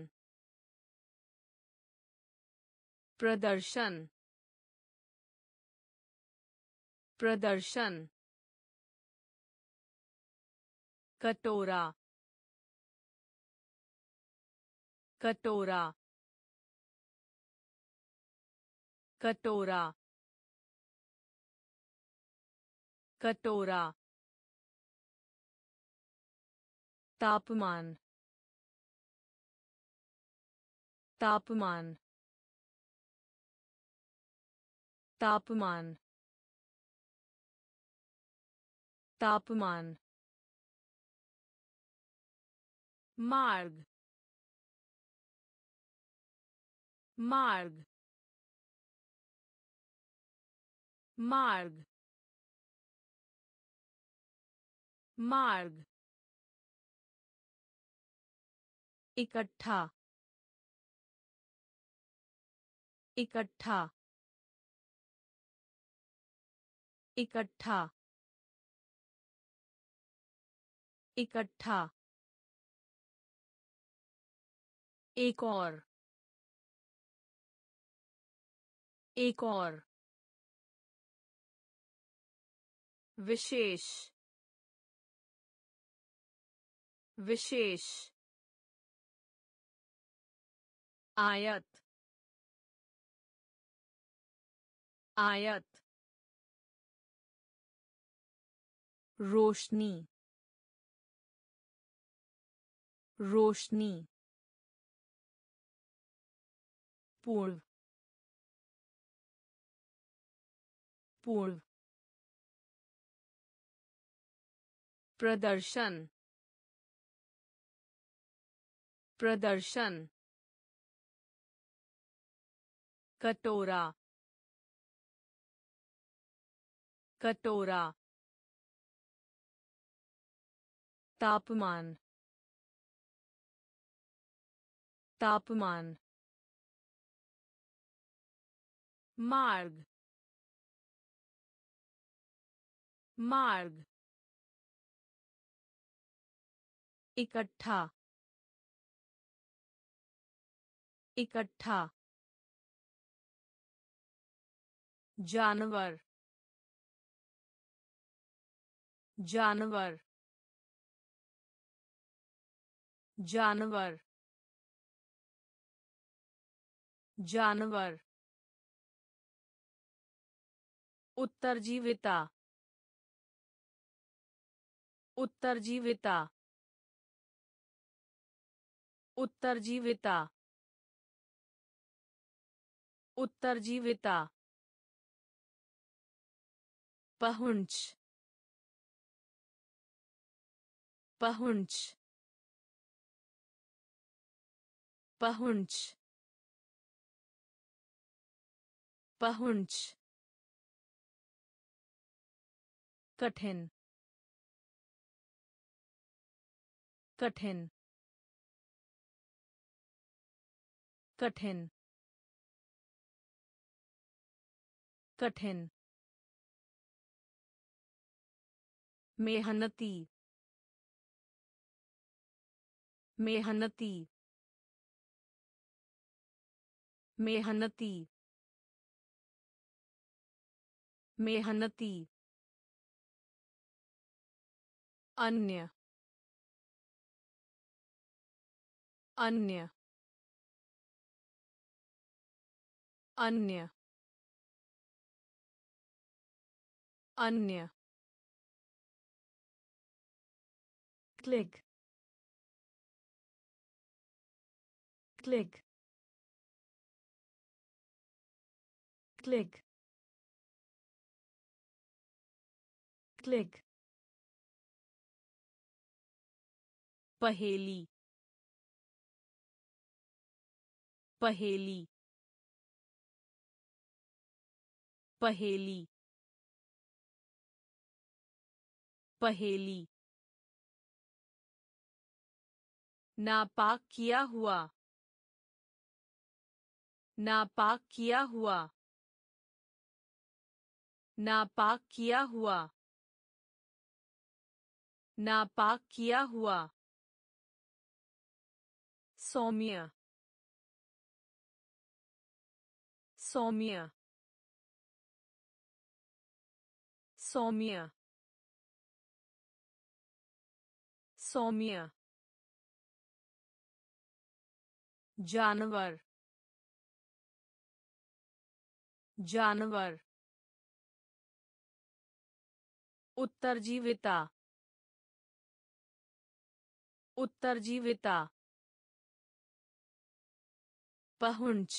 प्रदर्शन प्रदर्शन कटोरा कटोरा कटोरा कटोरा तापमान तापमान तापमान तापमान मार्ग मार्ग मार्ग मार्ग इकट्ठा इकट्ठा इकट्ठा इकट्ठा एक और। एक और। विशेष। विशेष। आयत। आयत। रोशनी। रोशनी। पूर्व पूर्व प्रदर्शन प्रदर्शन कटोरा कटोरा तापमान तापमान मार्ग मार्ग इकट्ठा इकट्ठा जानवर जानवर जानवर जानवर उत्तरजीविता। उत्तरजीविता। उत्तरजीविता। उत्तरजीविता। पहुँच। पहुँच। पहुँच। पहुँच। कठिन। कठिन। कठिन। कठिन। मेहनती। मेहनती। मेहनती। मेहनती। अन्य अन्य अन्य अन्य। क्लिक क्लिक क्लिक क्लिक पहेली। पहेली। पहेली। पहेली। नापाक किया हुआ। नापाक किया हुआ। नापाक किया हुआ। नापाक किया हुआ। सौम्य सौम्य सौम्य सौम्य जानवर जानवर उत्तरजीविता उत्तरजीविता पहुँच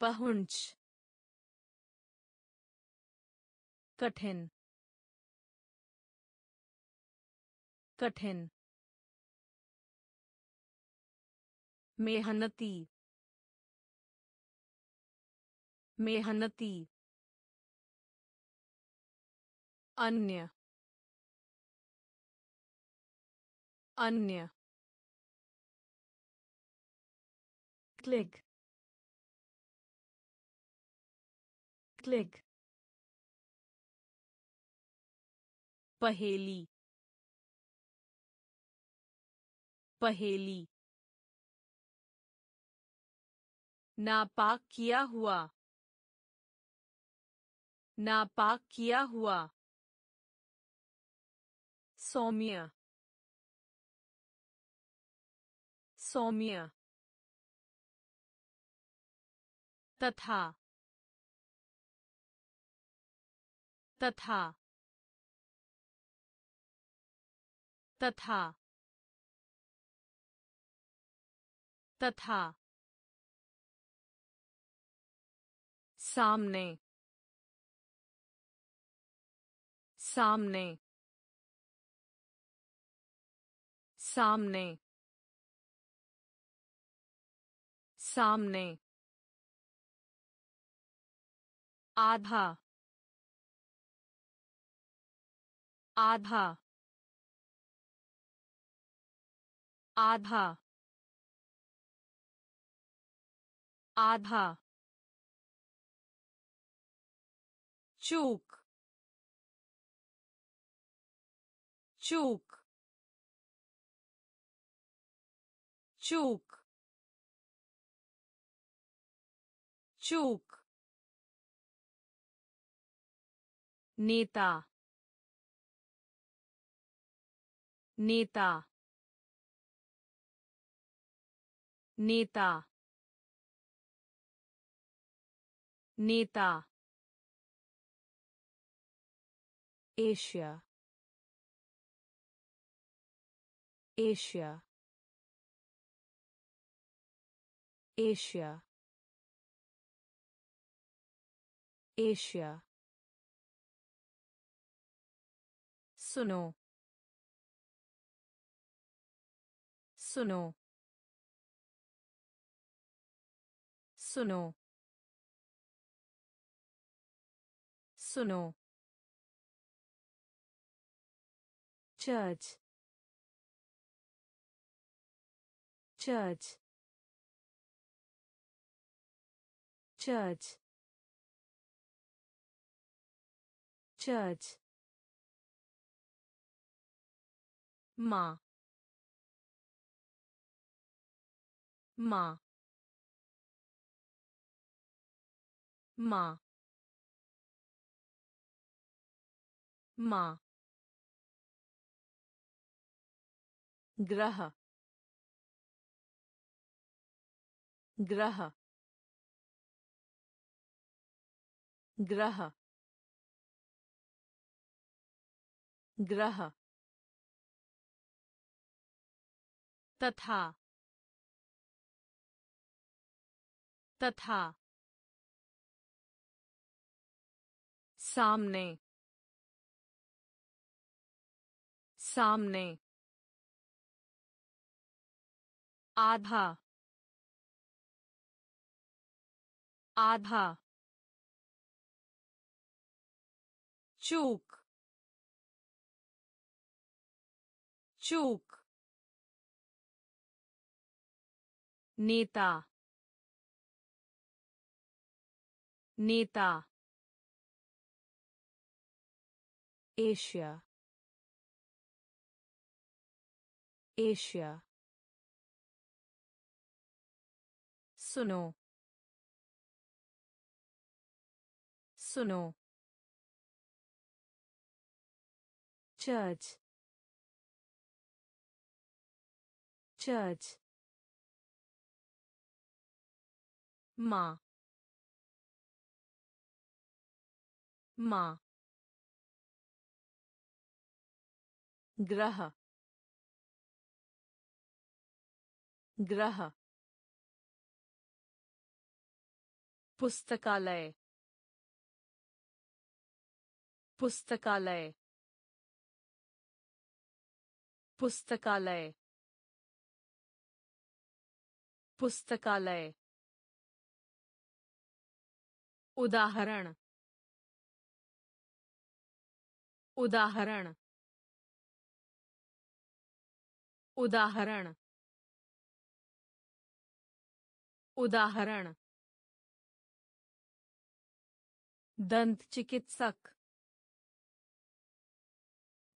पहुँच कठिन कठिन मेहनती मेहनती अन्य अन्य क्लिक क्लिक पहेली पहेली नापाक किया हुआ नापाक किया हुआ सौम्य सौम्य तथा तथा तथा तथा। सामने सामने सामने। सामने। आधा। आधा। आधा। आधा। चूक। चूक। चूक। चूक। नेता नेता नेता नेता Asia Asia Asia Asia. Suno. Suno. Suno. Suno. church church church church माँ माँ माँ माँ ग्रह ग्रह ग्रह ग्रह तथा तथा सामने सामने आधा आधा चूक चूक नेता नेता एशिया एशिया सुनो सुनो चर्च चर्च माँ माँ ग्रह ग्रह पुस्तकालय पुस्तकालय पुस्तकालय पुस्तकालय। उदाहरण. उदाहरण. उदाहरण. उदाहरण. दंत चिकित्सक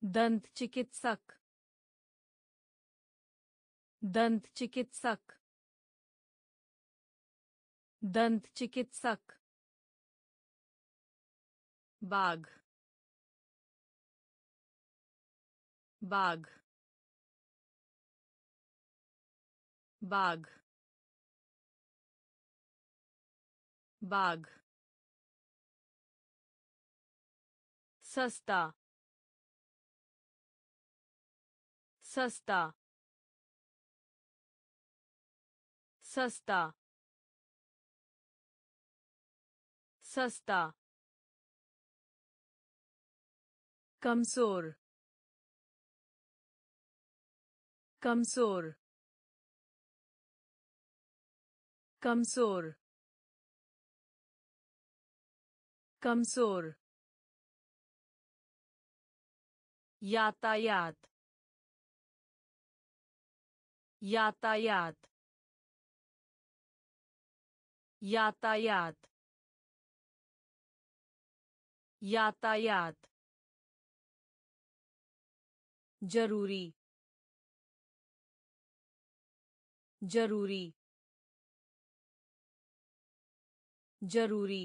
दंत चिकित्सक दंत चिकित्सक दंत चिकित्सक बाग बाग बाग बाग सस्ता सस्ता सस्ता सस्ता कमज़ोर कमज़ोर कमज़ोर कमज़ोर। यातायात यातायात। यातायात यातायात। ज़रूरी ज़रूरी ज़रूरी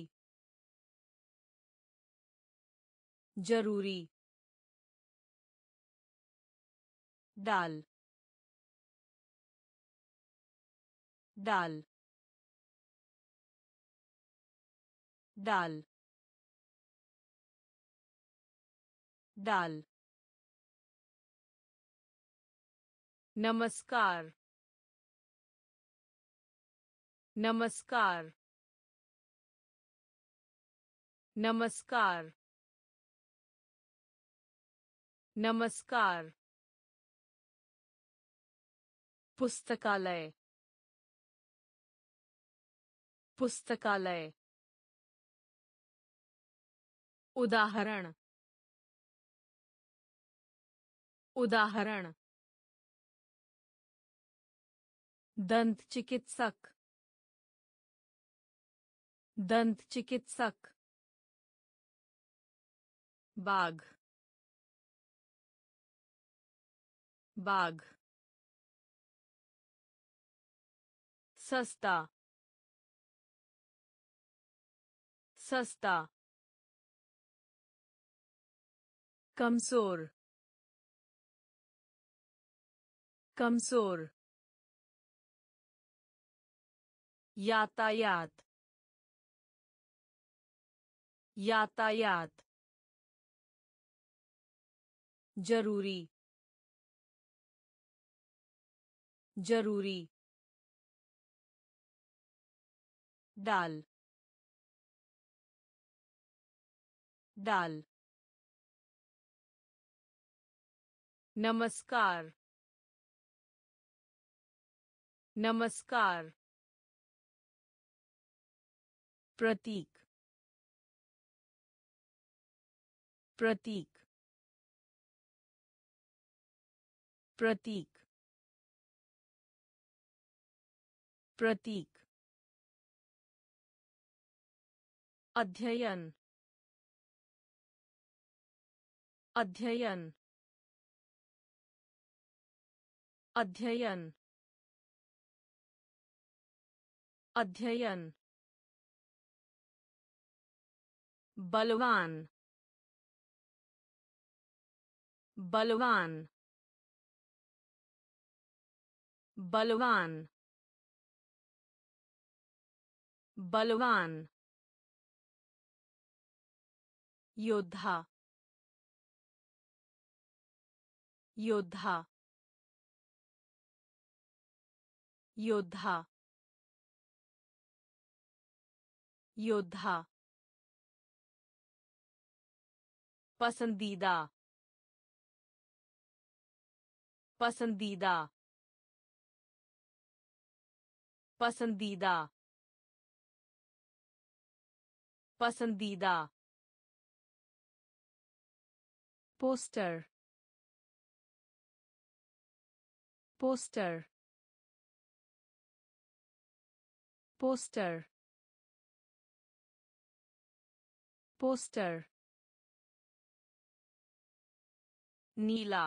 ज़रूरी डाल डाल डाल डाल नमस्कार। नमस्कार। नमस्कार। नमस्कार। पुस्तकालय। पुस्तकालय। उदाहरण। उदाहरण। दंत चिकित्सक दंत चिकित्सक बाग बाग सस्ता। सस्ता। कमज़ोर। कमज़ोर। यातायात यातायात ज़रूरी ज़रूरी डाल डाल नमस्कार नमस्कार प्रतीक। प्रतीक। प्रतीक। प्रतीक। अध्ययन। अध्ययन। अध्ययन। अध्ययन। बलवान बलवान बलवान बलवान योद्धा योद्धा योद्धा योद्धा पसंदीदा। पसंदीदा। पसंदीदा। पसंदीदा। पोस्टर। पोस्टर। पोस्टर। पोस्टर। नीला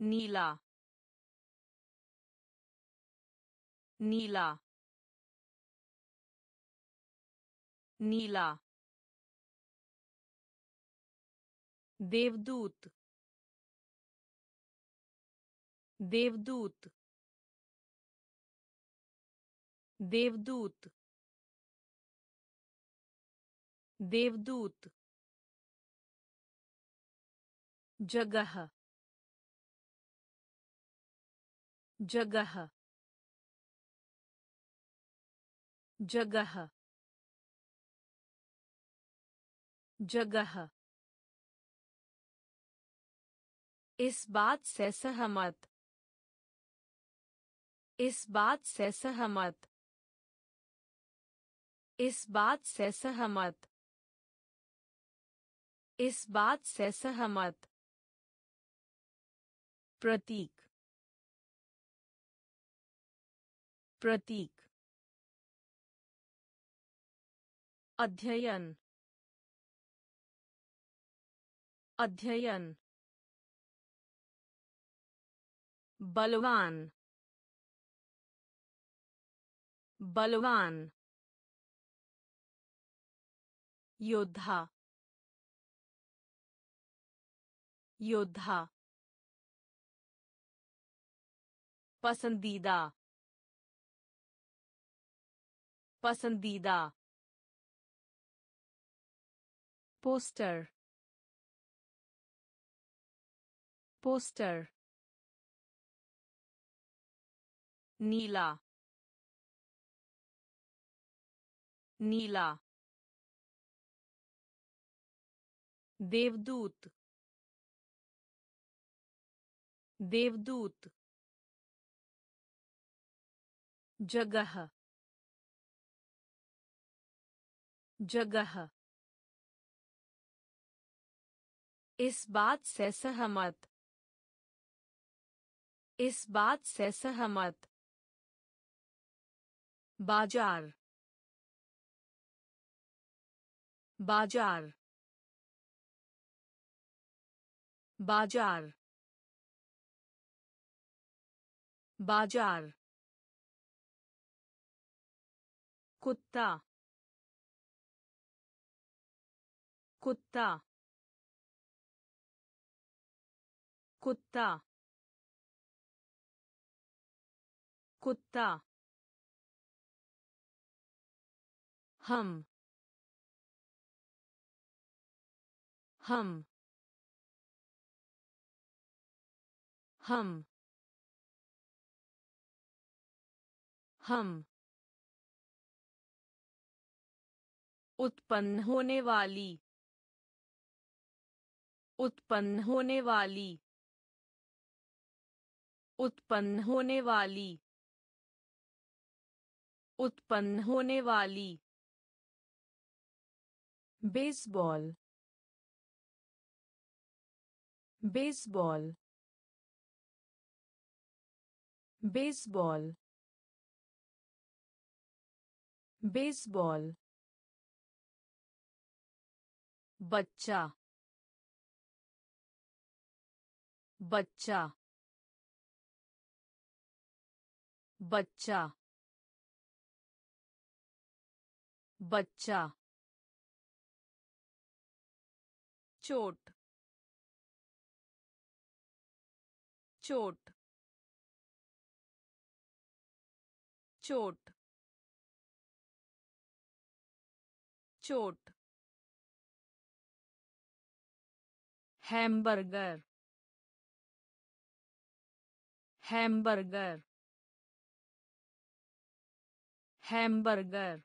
नीला नीला नीला देवदूत देवदूत देवदूत देवदूत जगह जगह जगह जगह। इस बात से सहमत। इस बात से सहमत। इस बात से सहमत। इस बात से सहमत। प्रतीक। प्रतीक। अध्ययन। अध्ययन। बलवान। बलवान। योद्धा। योद्धा। पसंदीदा। पसंदीदा। पोस्टर। पोस्टर। नीला। नीला। देवदूत। देवदूत। जगह जगह। इस बात से सहमत इस बात से सहमत। बाज़ार बाज़ार। बाज़ार बाज़ार। कुत्ता। कुत्ता। कुत्ता। कुत्ता। हम। हम। हम। हम। उत्पन्न होने वाली। उत्पन्न होने वाली। उत्पन्न होने वाली। उत्पन्न होने वाली। बेसबॉल बेसबॉल बेसबॉल बेसबॉल बच्चा बच्चा बच्चा बच्चा चोट चोट चोट चोट हैमबर्गर हैमबर्गर हैमबर्गर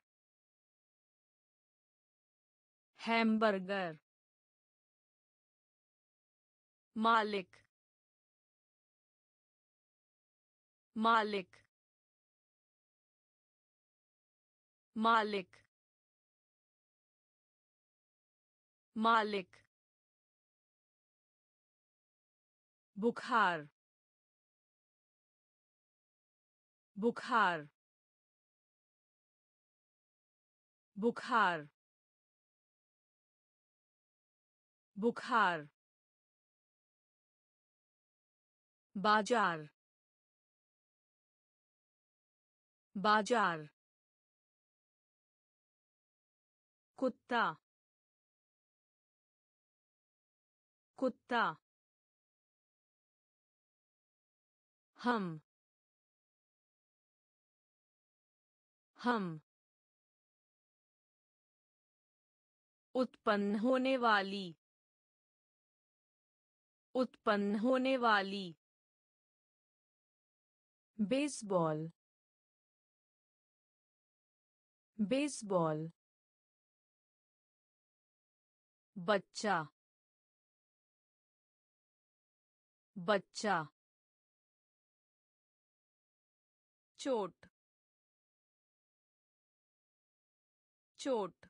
हैमबर्गर मालिक मालिक मालिक मालिक बुखार बुखार बुखार बुखार बाज़ार बाज़ार कुत्ता कुत्ता हम हम उत्पन्न होने वाली उत्पन्न होने वाली बेसबॉल बेसबॉल बच्चा बच्चा चोट। चोट।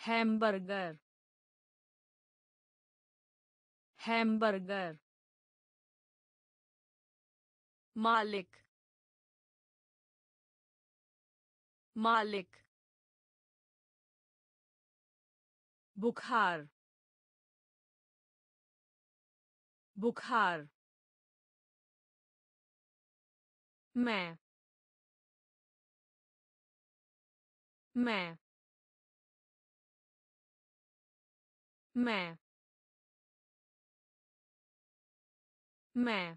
हैमबर्गर। हैमबर्गर। मालिक। मालिक। बुखार। बुखार। मैं मैं मैं मैं।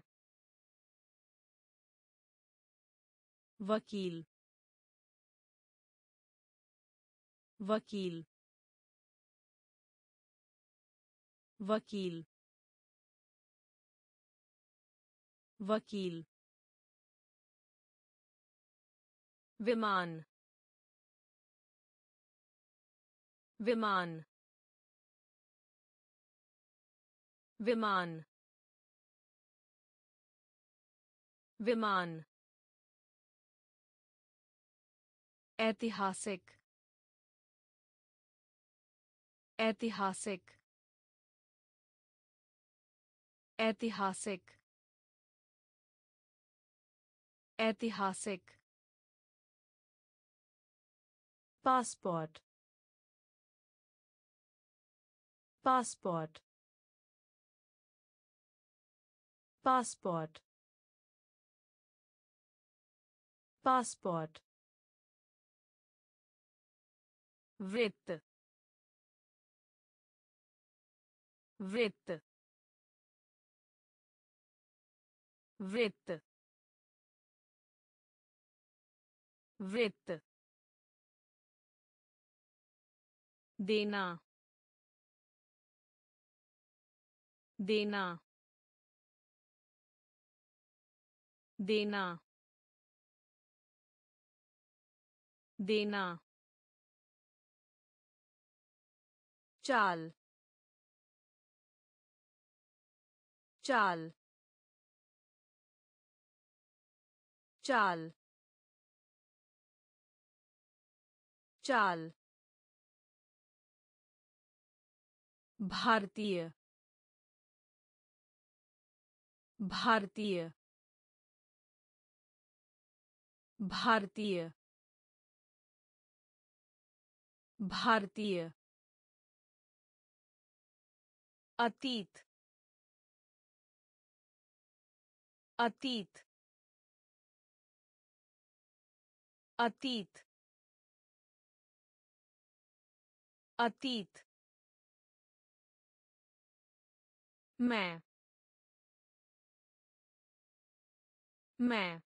वकील वकील। वकील वकील। विमान विमान विमान विमान। ऐतिहासिक ऐतिहासिक ऐतिहासिक। ऐतिहासिक। पासपोर्ट पासपोर्ट पासपोर्ट पासपोर्ट वृत्त वृत्त वृत्त वृत्त देना। देना। देना। देना। चाल। चाल। चाल। चाल। भारतीय। भारतीय। भारतीय। भारतीय। अतीत। अतीत। अतीत। अतीत। मैं मैं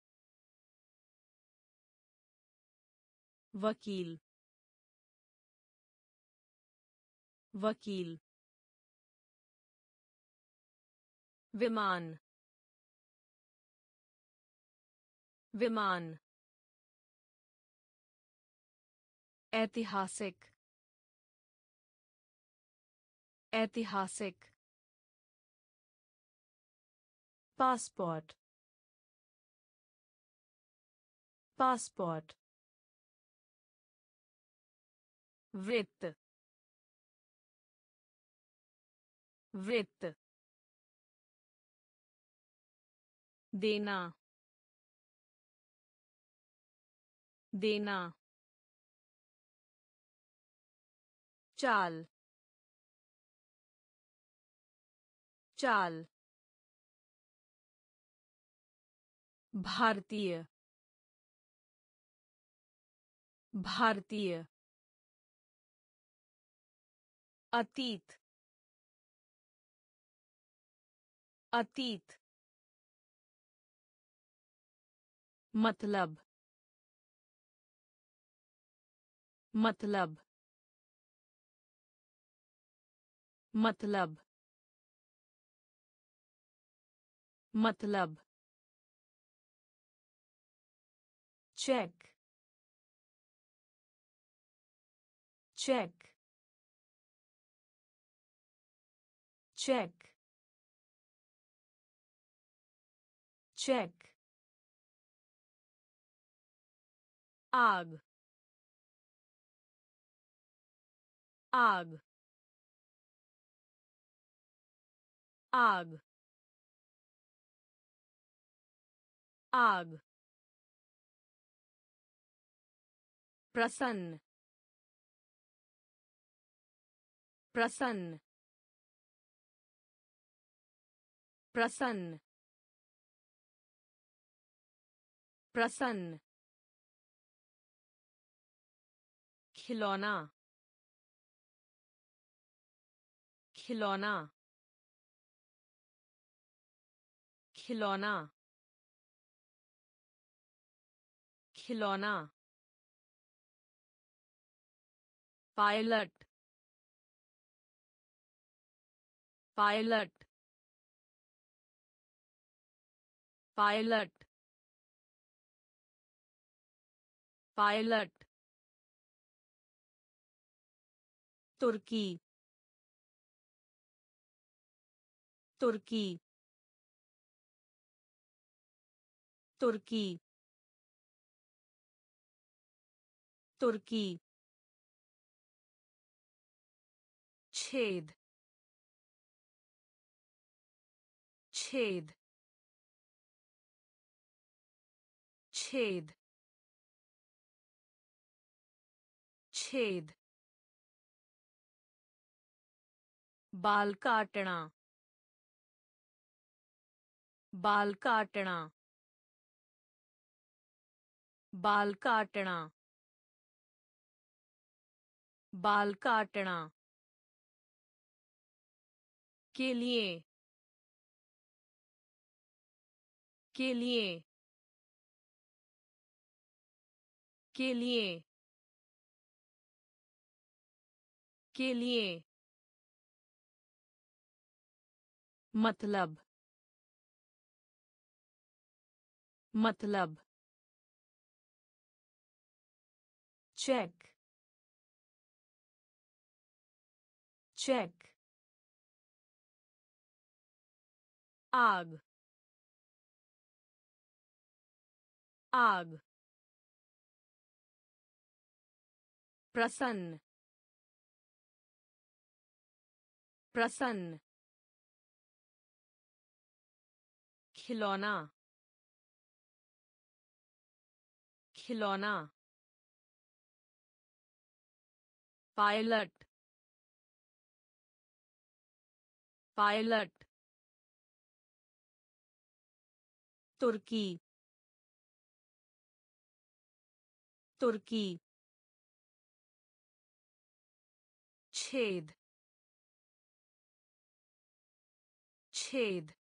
वकील वकील विमान विमान ऐतिहासिक ऐतिहासिक पासपोर्ट पासपोर्ट वृत्त वृत्त देना देना चाल चाल भारतीय। भारतीय। अतीत। अतीत। मतलब। मतलब। मतलब। मतलब। चेक चेक चेक चेक आग आग आग आग प्रसन्न। प्रसन्न। प्रसन्न। प्रसन्न। खिलौना। खिलौना। खिलौना। खिलौना। Pilot pilot pilot pilot. तुर्की तुर्की तुर्की। तुर्की। छेद छेद छेद छेद बाल काटना बाल काटना बाल काटना बाल काटना के लिए के लिए के लिए के लिए. मतलब मतलब. चेक चेक आग आग प्रसन्न प्रसन्न खिलौना खिलौना पायलट पायलट तुर्की तुर्की छेद छेद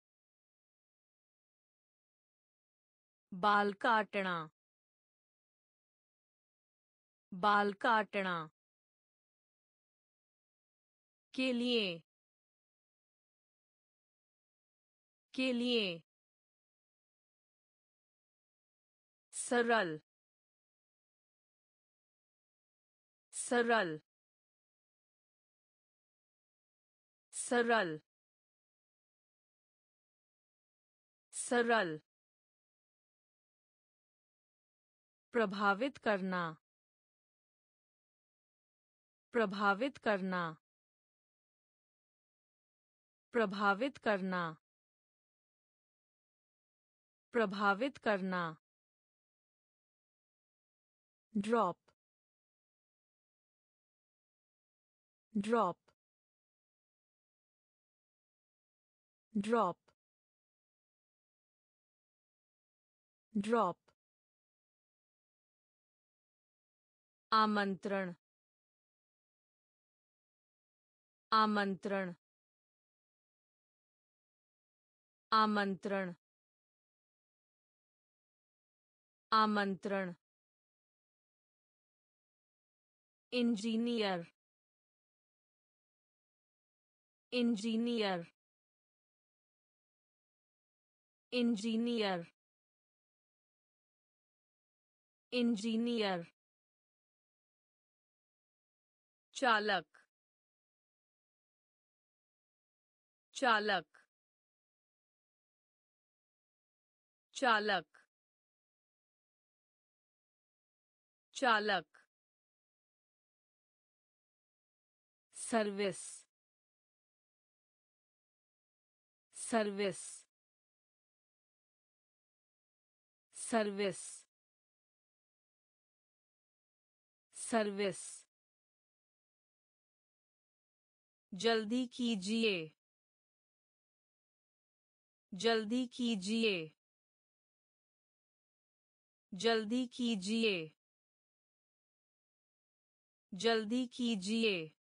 बाल काटना बाल काटना के लिए के लिए सरल सरल सरल सरल। प्रभावित करना प्रभावित करना। प्रभावित करना प्रभावित करना। ड्रॉप ड्रॉप ड्रॉप ड्रॉप आमंत्रण आमंत्रण आमंत्रण आमंत्रण इंजीनियर इंजीनियर इंजीनियर इंजीनियर चालक चालक चालक चालक सर्विस सर्विस सर्विस सर्विस जल्दी कीजिए। जल्दी कीजिए। जल्दी कीजिए। जल्दी कीजिए।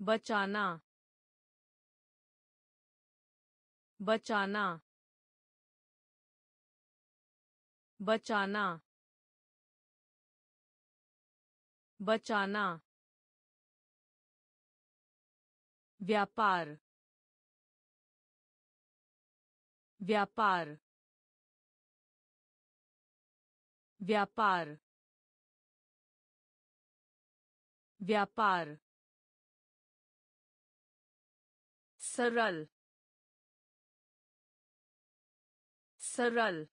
बचाना बचाना बचाना बचाना व्यापार व्यापार व्यापार व्यापार सरल सरल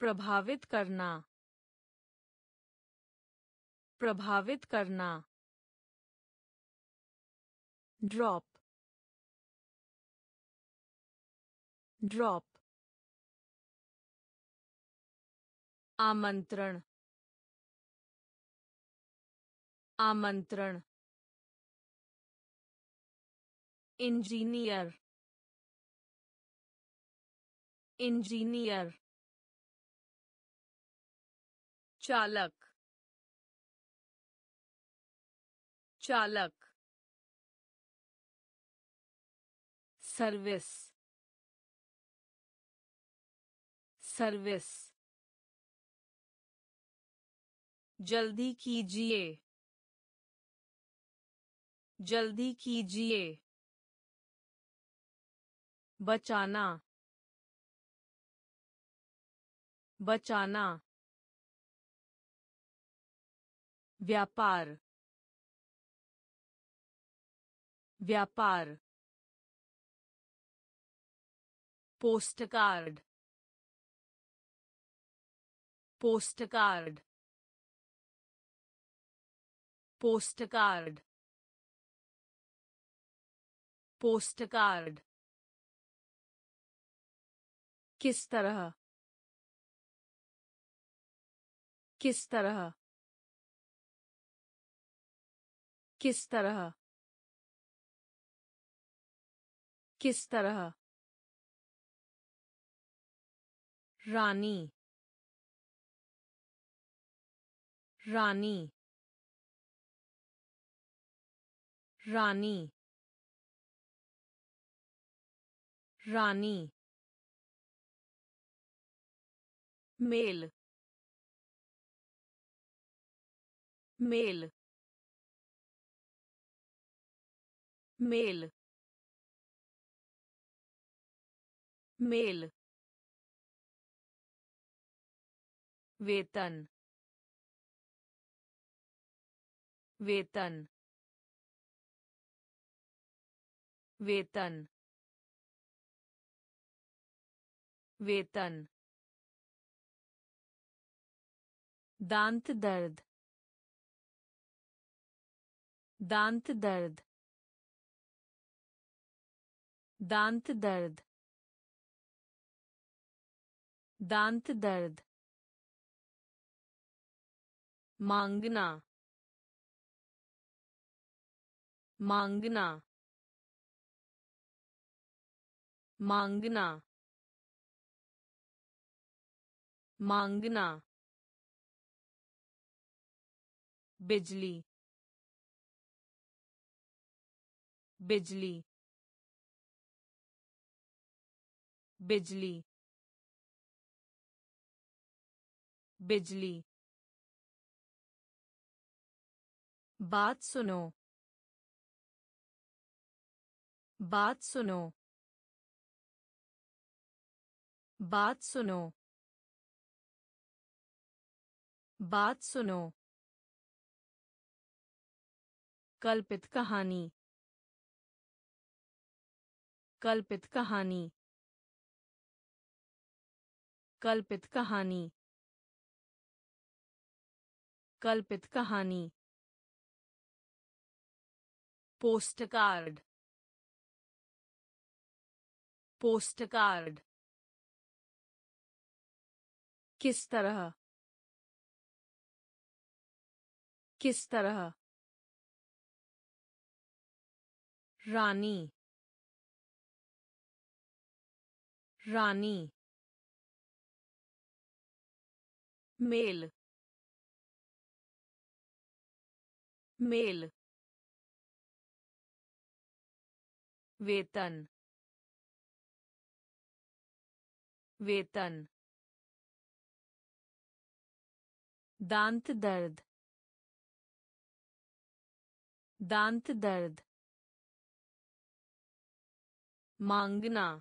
प्रभावित करना प्रभावित करना ड्रॉप ड्रॉप आमंत्रण आमंत्रण इंजीनियर इंजीनियर चालक चालक सर्विस सर्विस जल्दी कीजिए। जल्दी कीजिए। बचाना बचाना व्यापार व्यापार पोस्ट कार्ड पोस्ट कार्ड किस तरह? किस तरह? किस तरह? किस तरह? रानी। रानी। रानी। रानी। मेल मेल मेल मेल वेतन वेतन वेतन वेतन दांत दर्द। दांत दर्द। दांत दर्द। दांत दर्द। मांगना। मांगना। मांगना। मांगना। बिजली बिजली बिजली बिजली। बात सुनो। बात सुनो। बात सुनो। बात सुनो। कल्पित कहानी। कल्पित कहानी। कल्पित कहानी। कल्पित कहानी। पोस्ट कार्ड पोस्ट कार्ड किस तरह? किस तरह? रानी। रानी। मेल। मेल। वेतन। वेतन। दांत दर्द। दांत दर्द। मांगना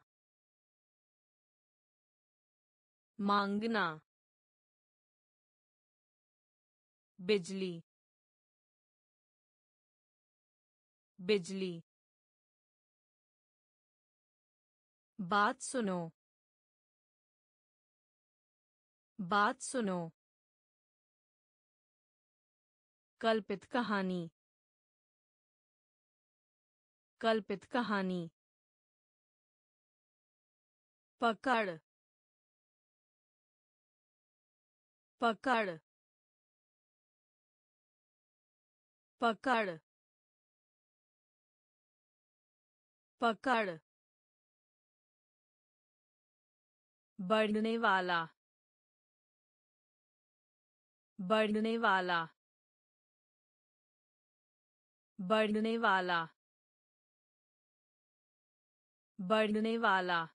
मांगना बिजली बिजली। बात सुनो। बात सुनो। कल्पित कहानी। कल्पित कहानी। पकड़ पकड़ पकड़ पकड़। बढ़ने वाला बढ़ने वाला बढ़ने वाला बढ़ने वाला।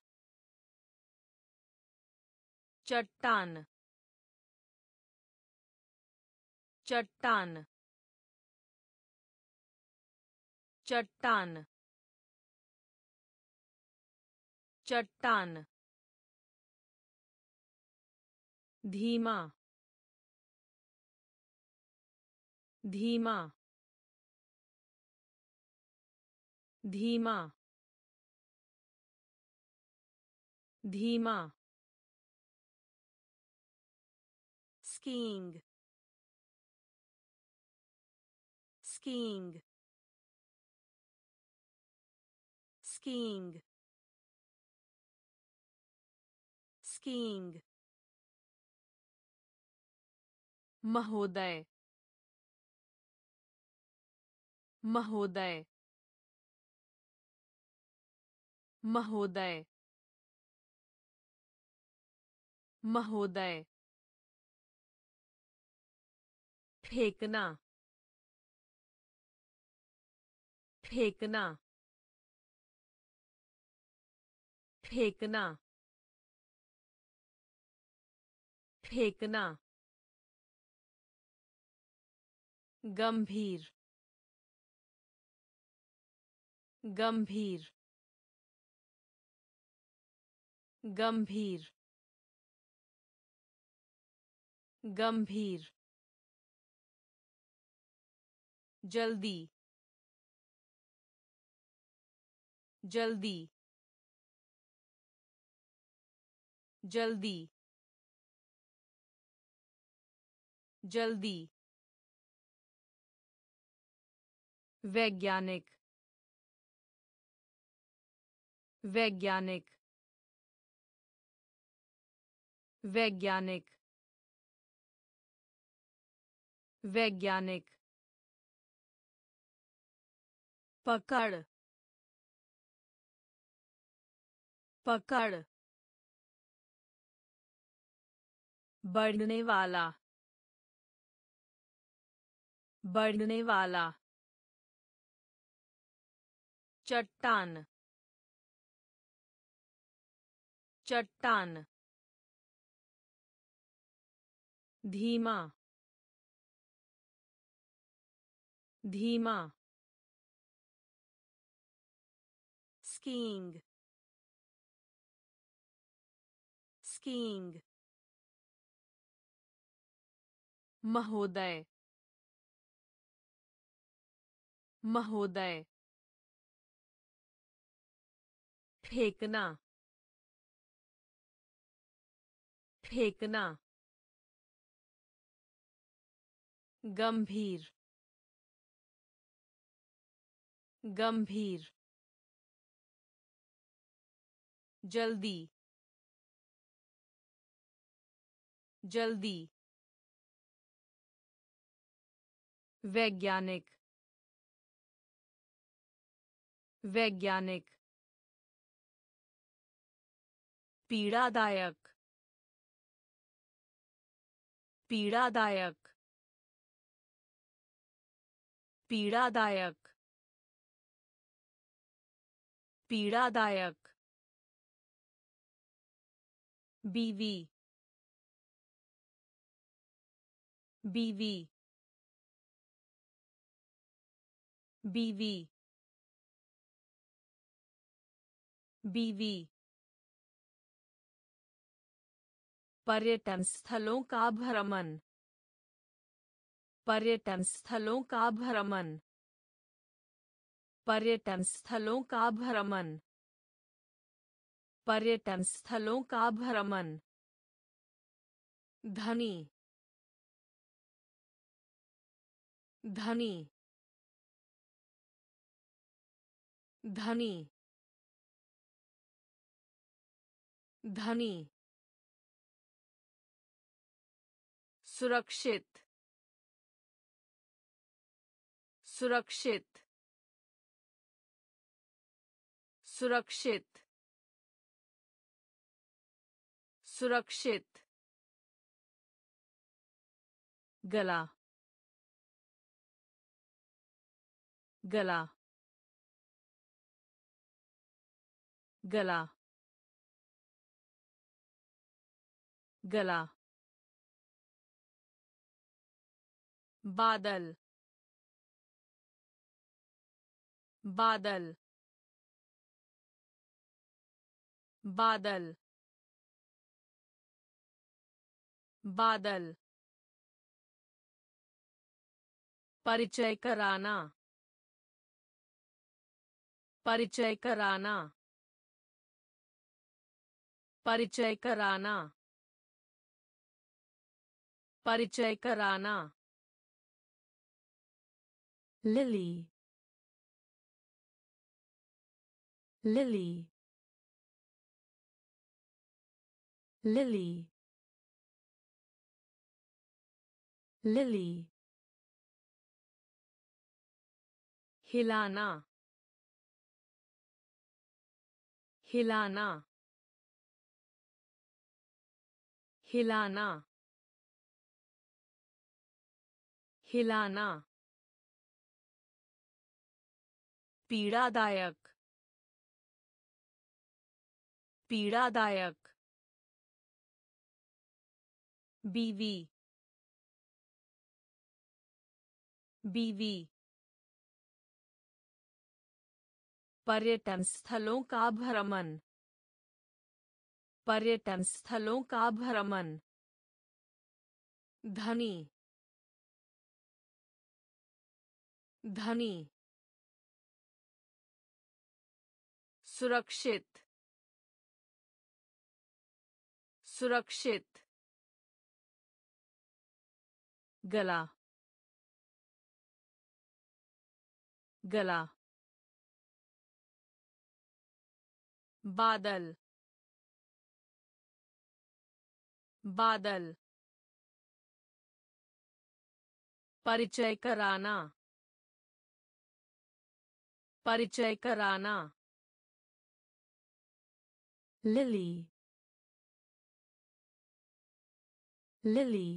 चट्टान चट्टान चट्टान चट्टान धीमा धीमा धीमा धीमा skiing skiing skiing skiing महोदय महोदय महोदय महोदय फेंकना। फेंकना। फेंकना। फेंकना। गंभीर। गंभीर। गंभीर। गंभीर। जल्दी जल्दी जल्दी जल्दी वैज्ञानिक वैज्ञानिक वैज्ञानिक वैज्ञानिक पकड़ पकड़ बढ़ने वाला बढ़ने वाला चट्टान चट्टान धीमा धीमा स्कीइंग स्कीइंग महोदय महोदय फेंकना फेंकना गंभीर गंभीर जल्दी जल्दी वैज्ञानिक वैज्ञानिक पीड़ादायक पीड़ादायक पीड़ादायक पीड़ादायक बीवी बीवी बीवी बीवी पर्यटन स्थलों का भ्रमण पर्यटन स्थलों का भ्रमण पर्यटन स्थलों का भ्रमण पर्यटन स्थलों का भ्रमण। धनी। धनी। धनी। धनी। सुरक्षित। सुरक्षित। सुरक्षित। सुरक्षित गला गला गला गला बादल बादल बादल बादल। परिचय कराना। परिचय कराना। परिचय कराना। परिचय कराना। लिली। लिली। लिली। लिली हिलाना हिलाना हिलाना हिलाना पीड़ादायक पीड़ादायक बीवी बीवी। पर्यटन स्थलों का भ्रमण। पर्यटन स्थलों का भ्रमण। धनी। धनी। सुरक्षित। सुरक्षित। गला। गला बादल बादल परिचय कराना परिचय कराना लिली लिली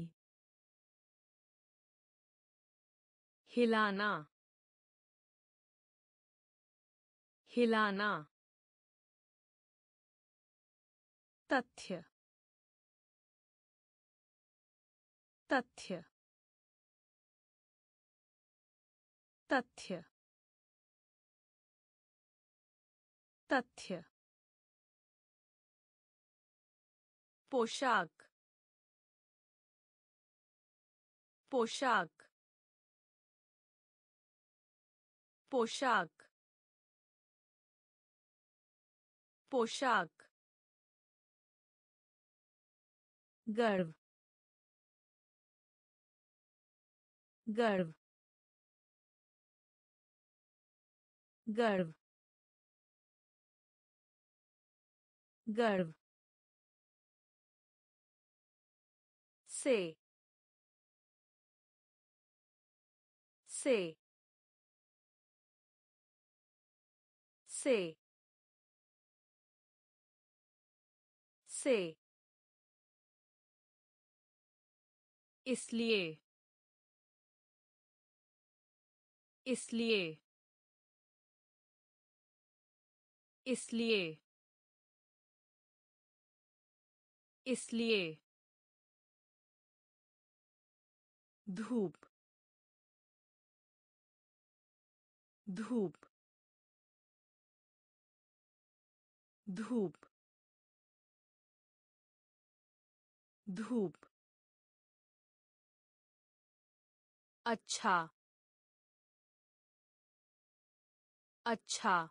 हिलाना हिलाना। तथ्य। तथ्य। तथ्य। तथ्य। पोशाक। पोशाक। पोशाक। पोशाक। गर्व। गर्व। गर्व। गर्व। से। से। से। से। इसलिए। इसलिए। इसलिए। इसलिए। धूप। धूप। धूप। धूप। अच्छा। अच्छा।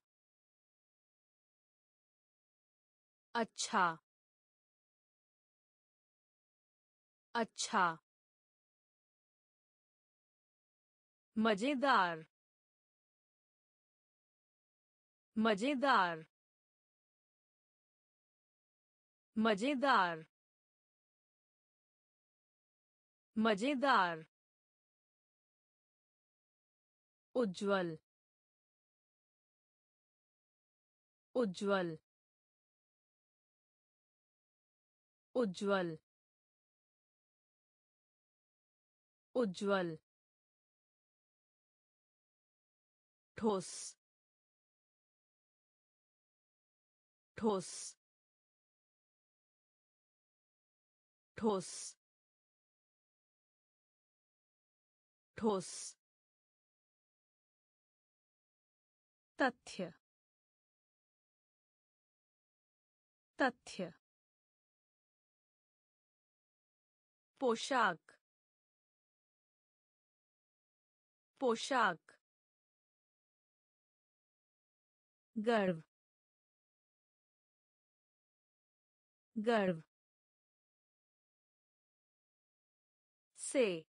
अच्छा। अच्छा। मज़ेदार। मज़ेदार। मज़ेदार। मज़ेदार उज्ज्वल उज्ज्वल उज्ज्वल उज्ज्वल ठोस ठोस ठोस ठोस। तथ्य। तथ्य। पोशाक। पोशाक। गर्व। गर्व। से।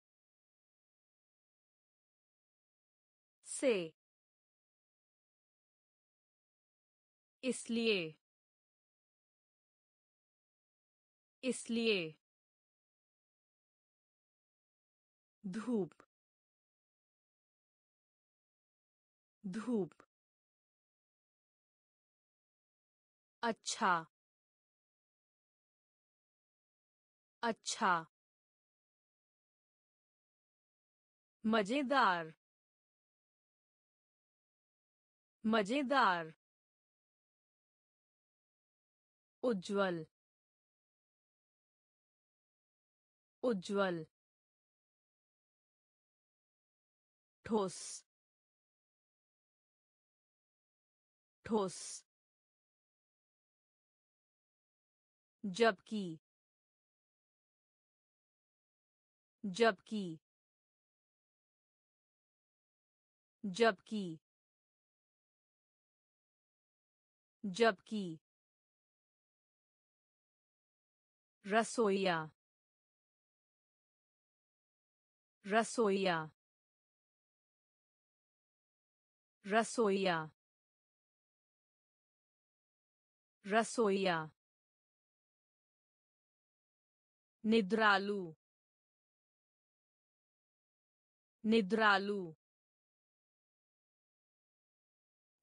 से। इसलिए। इसलिए। धूप। धूप। अच्छा। अच्छा। मज़ेदार। मज़ेदार उज्ज्वल उज्जवल ठोस ठोस जबकि जबकि जबकि जबकि रसोईया रसोईया रसोईया रसोईया निद्रालु निद्रालु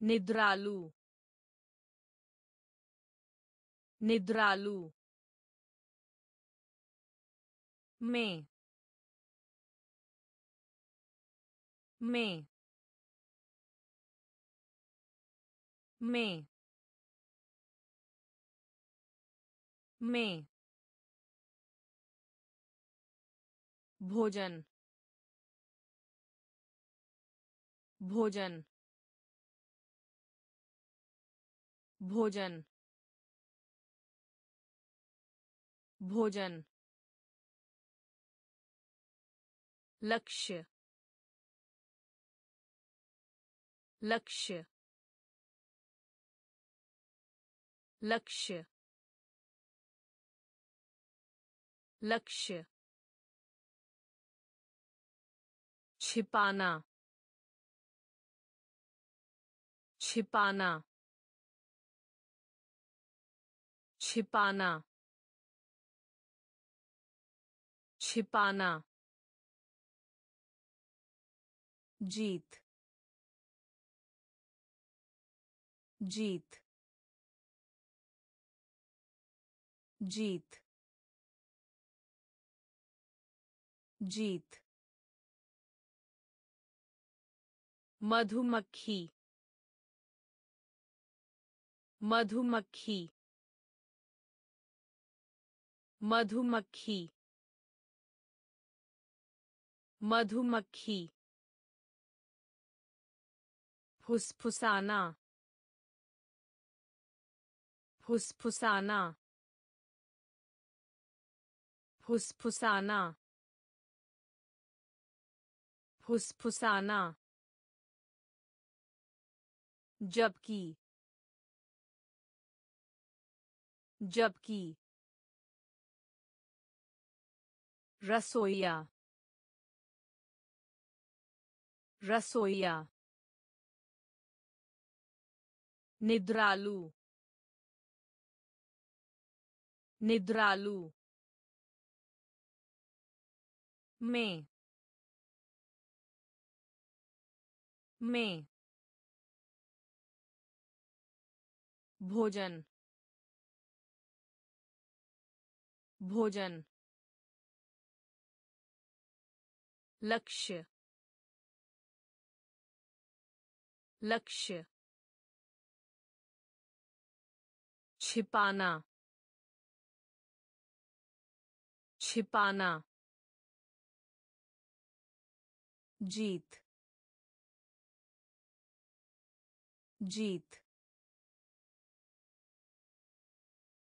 निद्रालु। निद्रालु। में। में। में। में। भोजन। भोजन। भोजन। भोजन। लक्ष्य। लक्ष्य। लक्ष्य। लक्ष्य। छिपाना। छिपाना। छिपाना। छिपाना। जीत। जीत। जीत। जीत। मधुमक्खी। मधुमक्खी। मधुमक्खी। मधुमक्खी फुसफुसाना फुसफुसाना फुसफुसाना फुसफुसाना। जबकि जबकि। रसोईया रसोईया निद्रालु निद्रालु में में भोजन भोजन लक्ष्य लक्ष्य। छिपाना। छिपाना। जीत। जीत।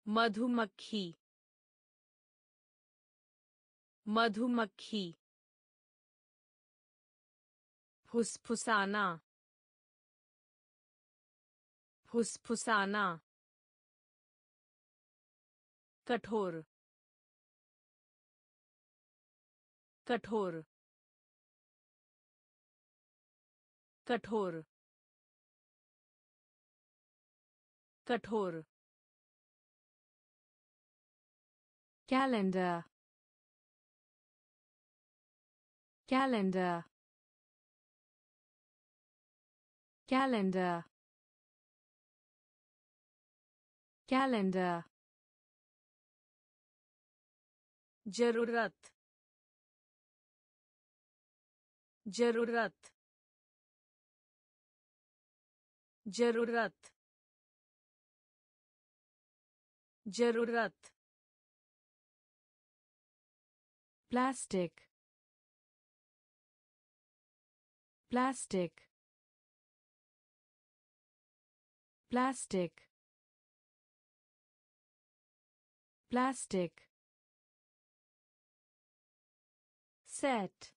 मधुमक्खी। मधुमक्खी। फुसफुसाना। फुसफुसाना कठोर कठोर कठोर कठोर calendar calendar calendar calendar जरूरत जरूरत जरूरत जरूरत plastic plastic plastic plastic. Set.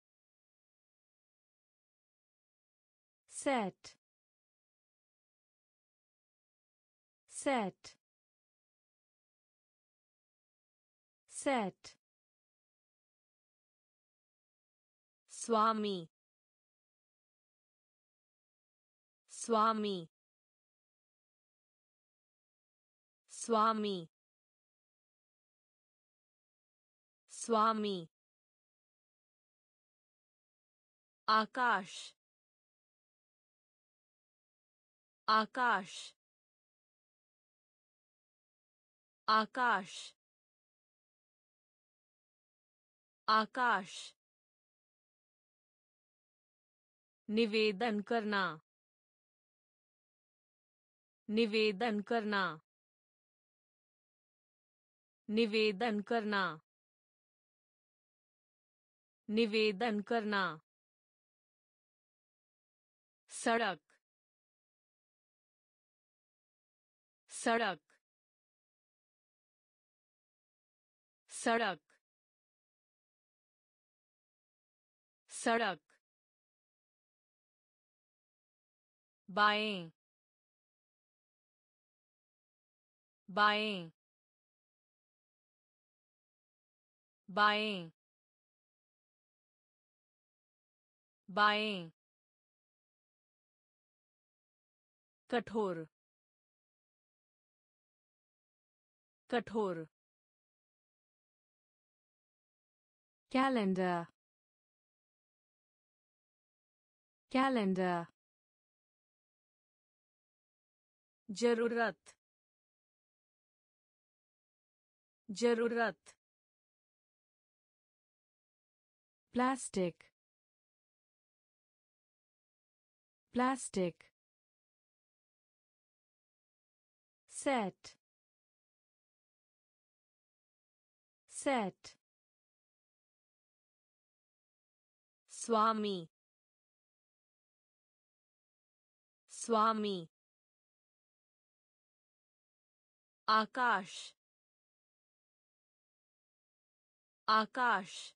Set. Set. Set. Swami. Swami. Swami. स्वामी। आकाश। आकाश। आकाश। आकाश। निवेदन करना। निवेदन करना। निवेदन करना। निवेदन करना। सड़क। सड़क। सड़क। सड़क। बाएँ। बाएँ। बाएँ। बाएँ। कठोर। कठोर। कैलेंडर। कैलेंडर। ज़रूरत। ज़रूरत। प्लास्टिक। Plastic. Set. Set. स्वामी स्वामी आकाश आकाश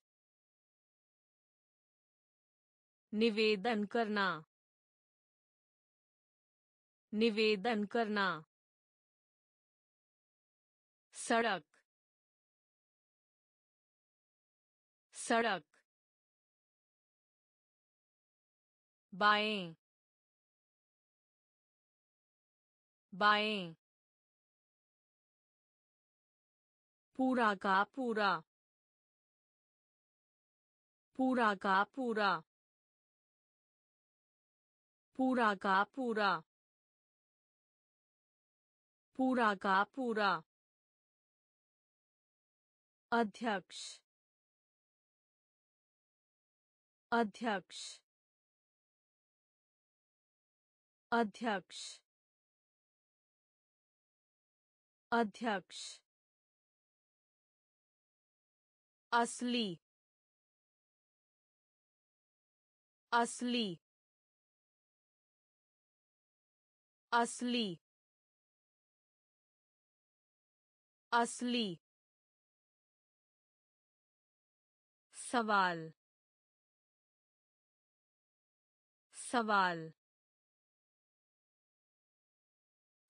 निवेदन करना निवेदन करना। सड़क। सड़क। बाएँ। बाएँ। पूरा का पूरा। पूरा का पूरा। पूरा का पूरा। पूरा का पूरा। अध्यक्ष। अध्यक्ष। अध्यक्ष। अध्यक्ष। असली। असली। असली। असली। सवाल। सवाल।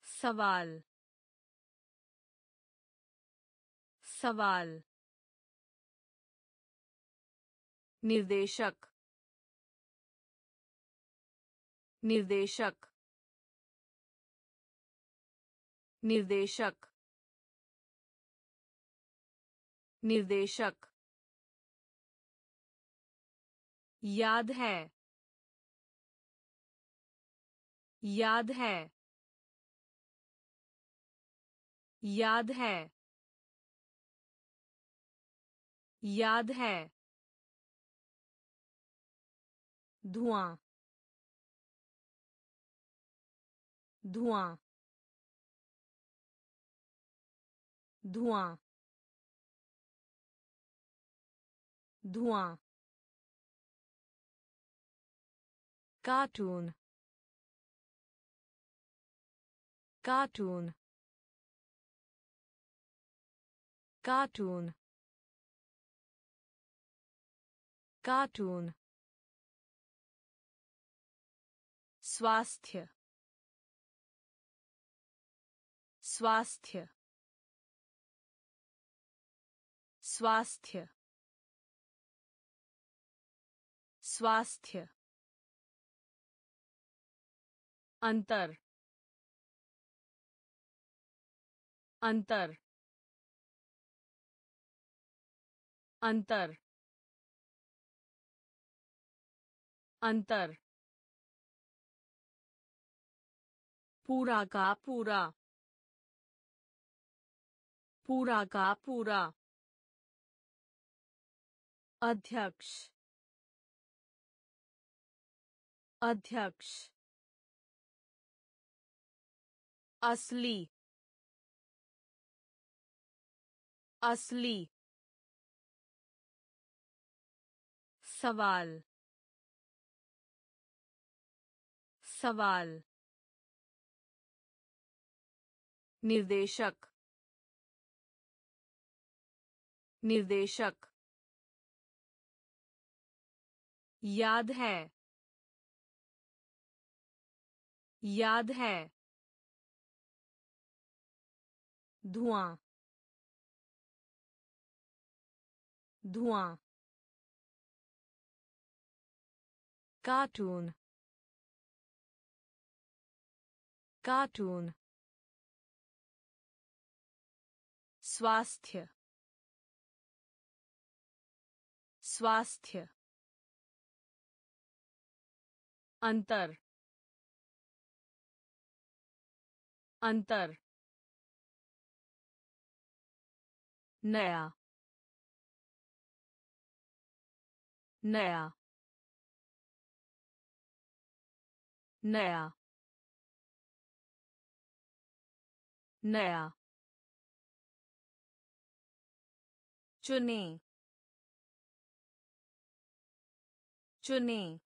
सवाल। सवाल। निर्देशक। निर्देशक। निर्देशक। निर्देशक। याद है। याद है। याद है। याद है। धुआँ। धुआँ। धुआँ। धुआँ कार्टून कार्टून कार्टून कार्टून स्वास्थ्य स्वास्थ्य स्वास्थ्य स्वास्थ्य अंतर अंतर अंतर अंतर। पूरा का पूरा पूरा का पूरा। अध्यक्ष अध्यक्ष। असली। असली। सवाल। सवाल। निर्देशक। निर्देशक। याद है। याद है। धुआँ। धुआँ। कार्टून। कार्टून। स्वास्थ्य। स्वास्थ्य। अंतर। अंतर। नया। नया। नया। नया। चुने। चुने।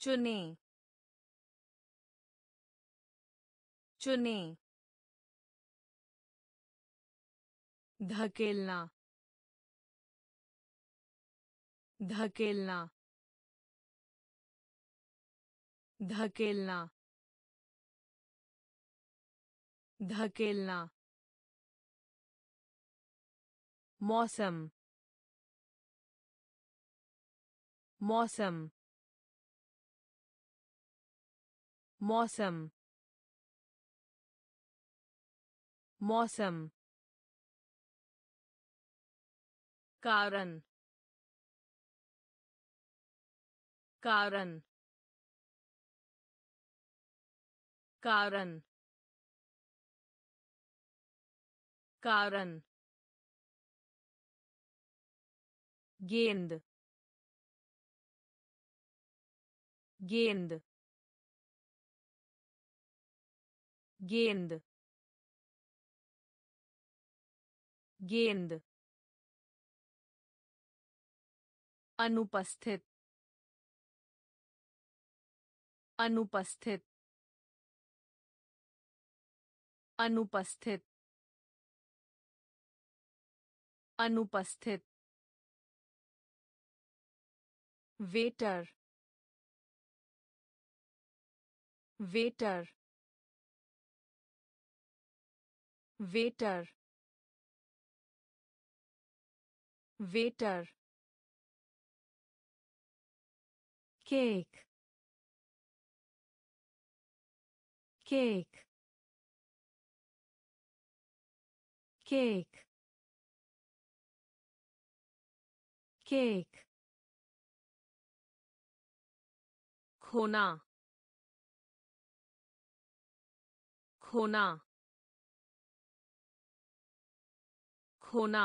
चुने। चुने। धकेलना। धकेलना। धकेलना। धकेलना। मौसम। मौसम। मौसम। मौसम कारण कारण कारण कारण गेंद गेंद गेंद गेंद। अनुपस्थित। अनुपस्थित। अनुपस्थित। अनुपस्थित। Waiter. Waiter. Waiter. Waiter cake cake cake cake खोना खोना खोना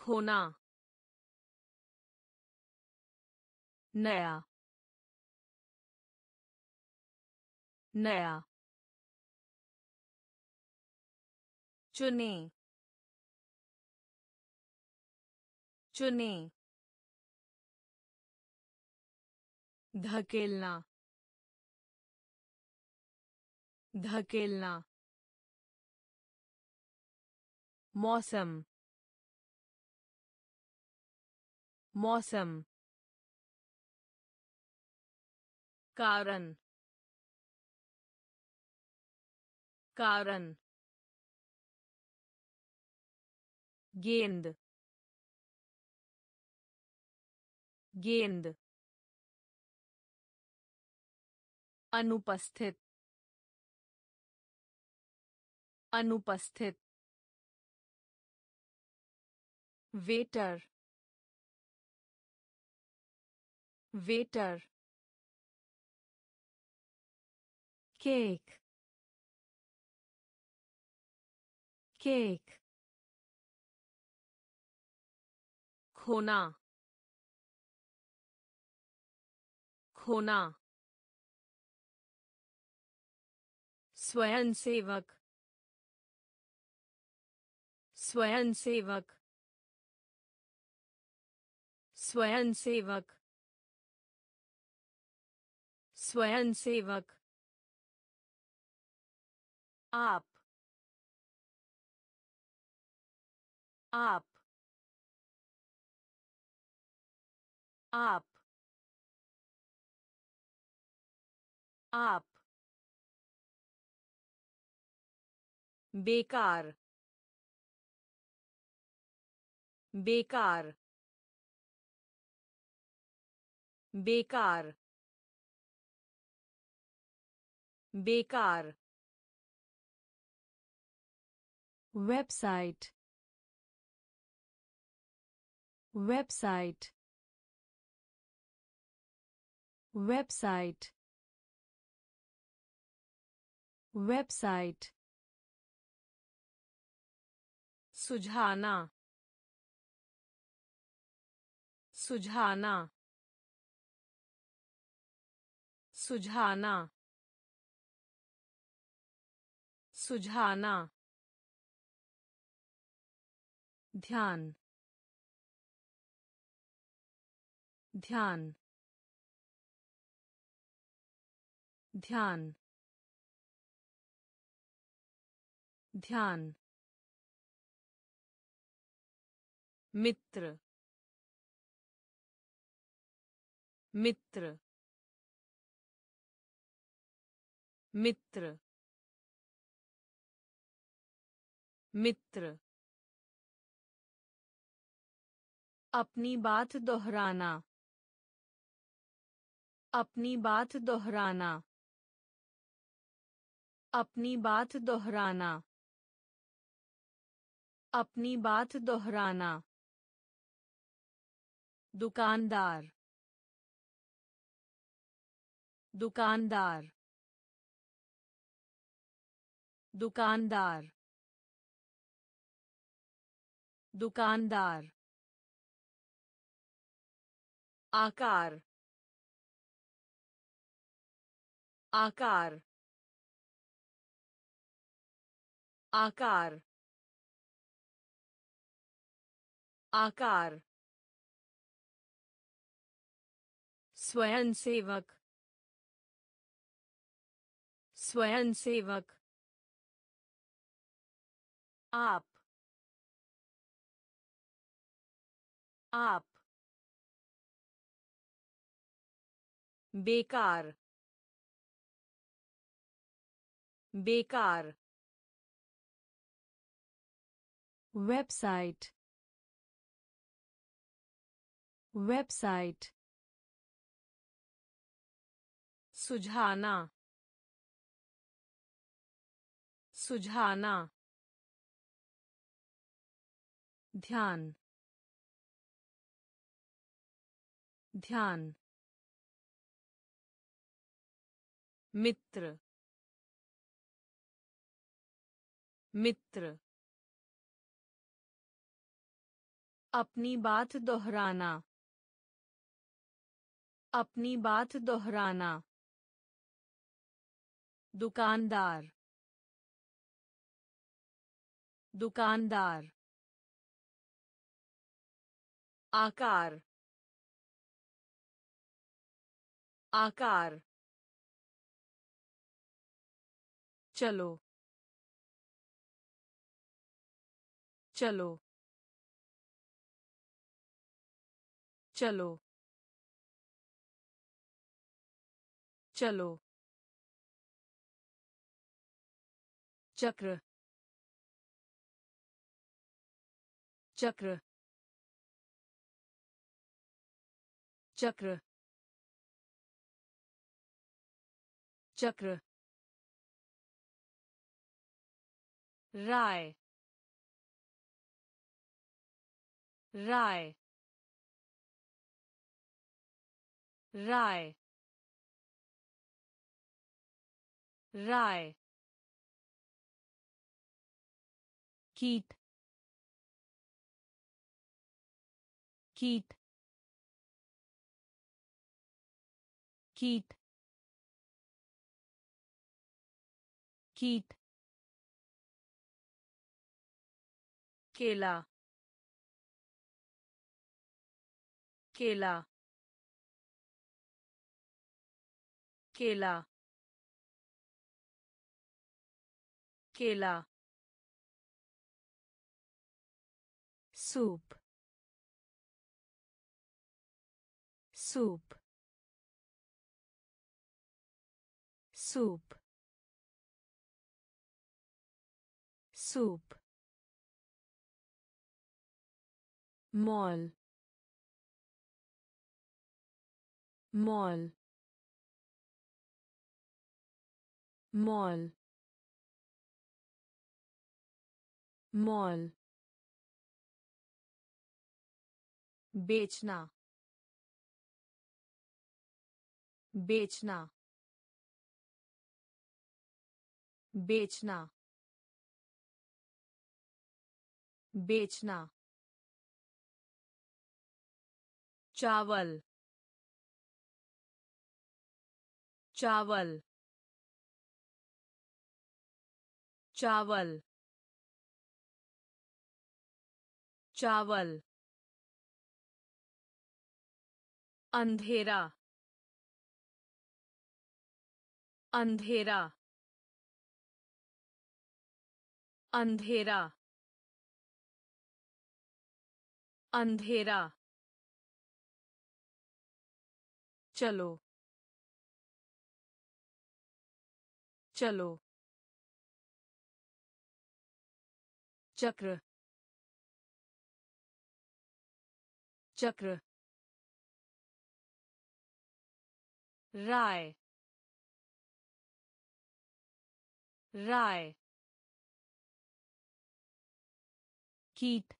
खोना। नया। नया। चुने। चुने। धकेलना। धकेलना। मौसम। मौसम कारण कारण गेंद गेंद अनुपस्थित अनुपस्थित वेटर वेटर केक केक खोना खोना स्वयंसेवक स्वयंसेवक स्वयंसेवक स्वयंसेवक। आप। आप। आप। आप। बेकार। बेकार। बेकार। बेकार। वेबसाइट वेबसाइट वेबसाइट वेबसाइट सुझाना। सुझाना। सुझाना। सुझाना। ध्यान। ध्यान। ध्यान। ध्यान। मित्र। मित्र। मित्र। मित्र। अपनी बात दोहराना। अपनी बात दोहराना। अपनी बात दोहराना। अपनी बात दोहराना। दुकानदार। दुकानदार। दुकानदार। दुकानदार आकार आकार आकार आकार स्वयंसेवक स्वयंसेवक आप आप। बेकार। बेकार। वेबसाइट वेबसाइट सुझाना। सुझाना। ध्यान। ध्यान। मित्र। मित्र। अपनी बात दोहराना। अपनी बात दोहराना। दुकानदार। दुकानदार। आकार। आकार। चलो। चलो। चलो। चलो। चक्र। चक्र। चक्र। चक्र राय राय राय राय कीट कीट कीट कीट। केला। केला। केला। केला। Soup. Soup. Soup. Soup mall mall mall mall बेचना बेचना बेचना बेचना। चावल। चावल। चावल। चावल। अंधेरा। अंधेरा। अंधेरा। अंधेरा। चलो। चलो। चक्र। चक्र। राय। राय। कीट।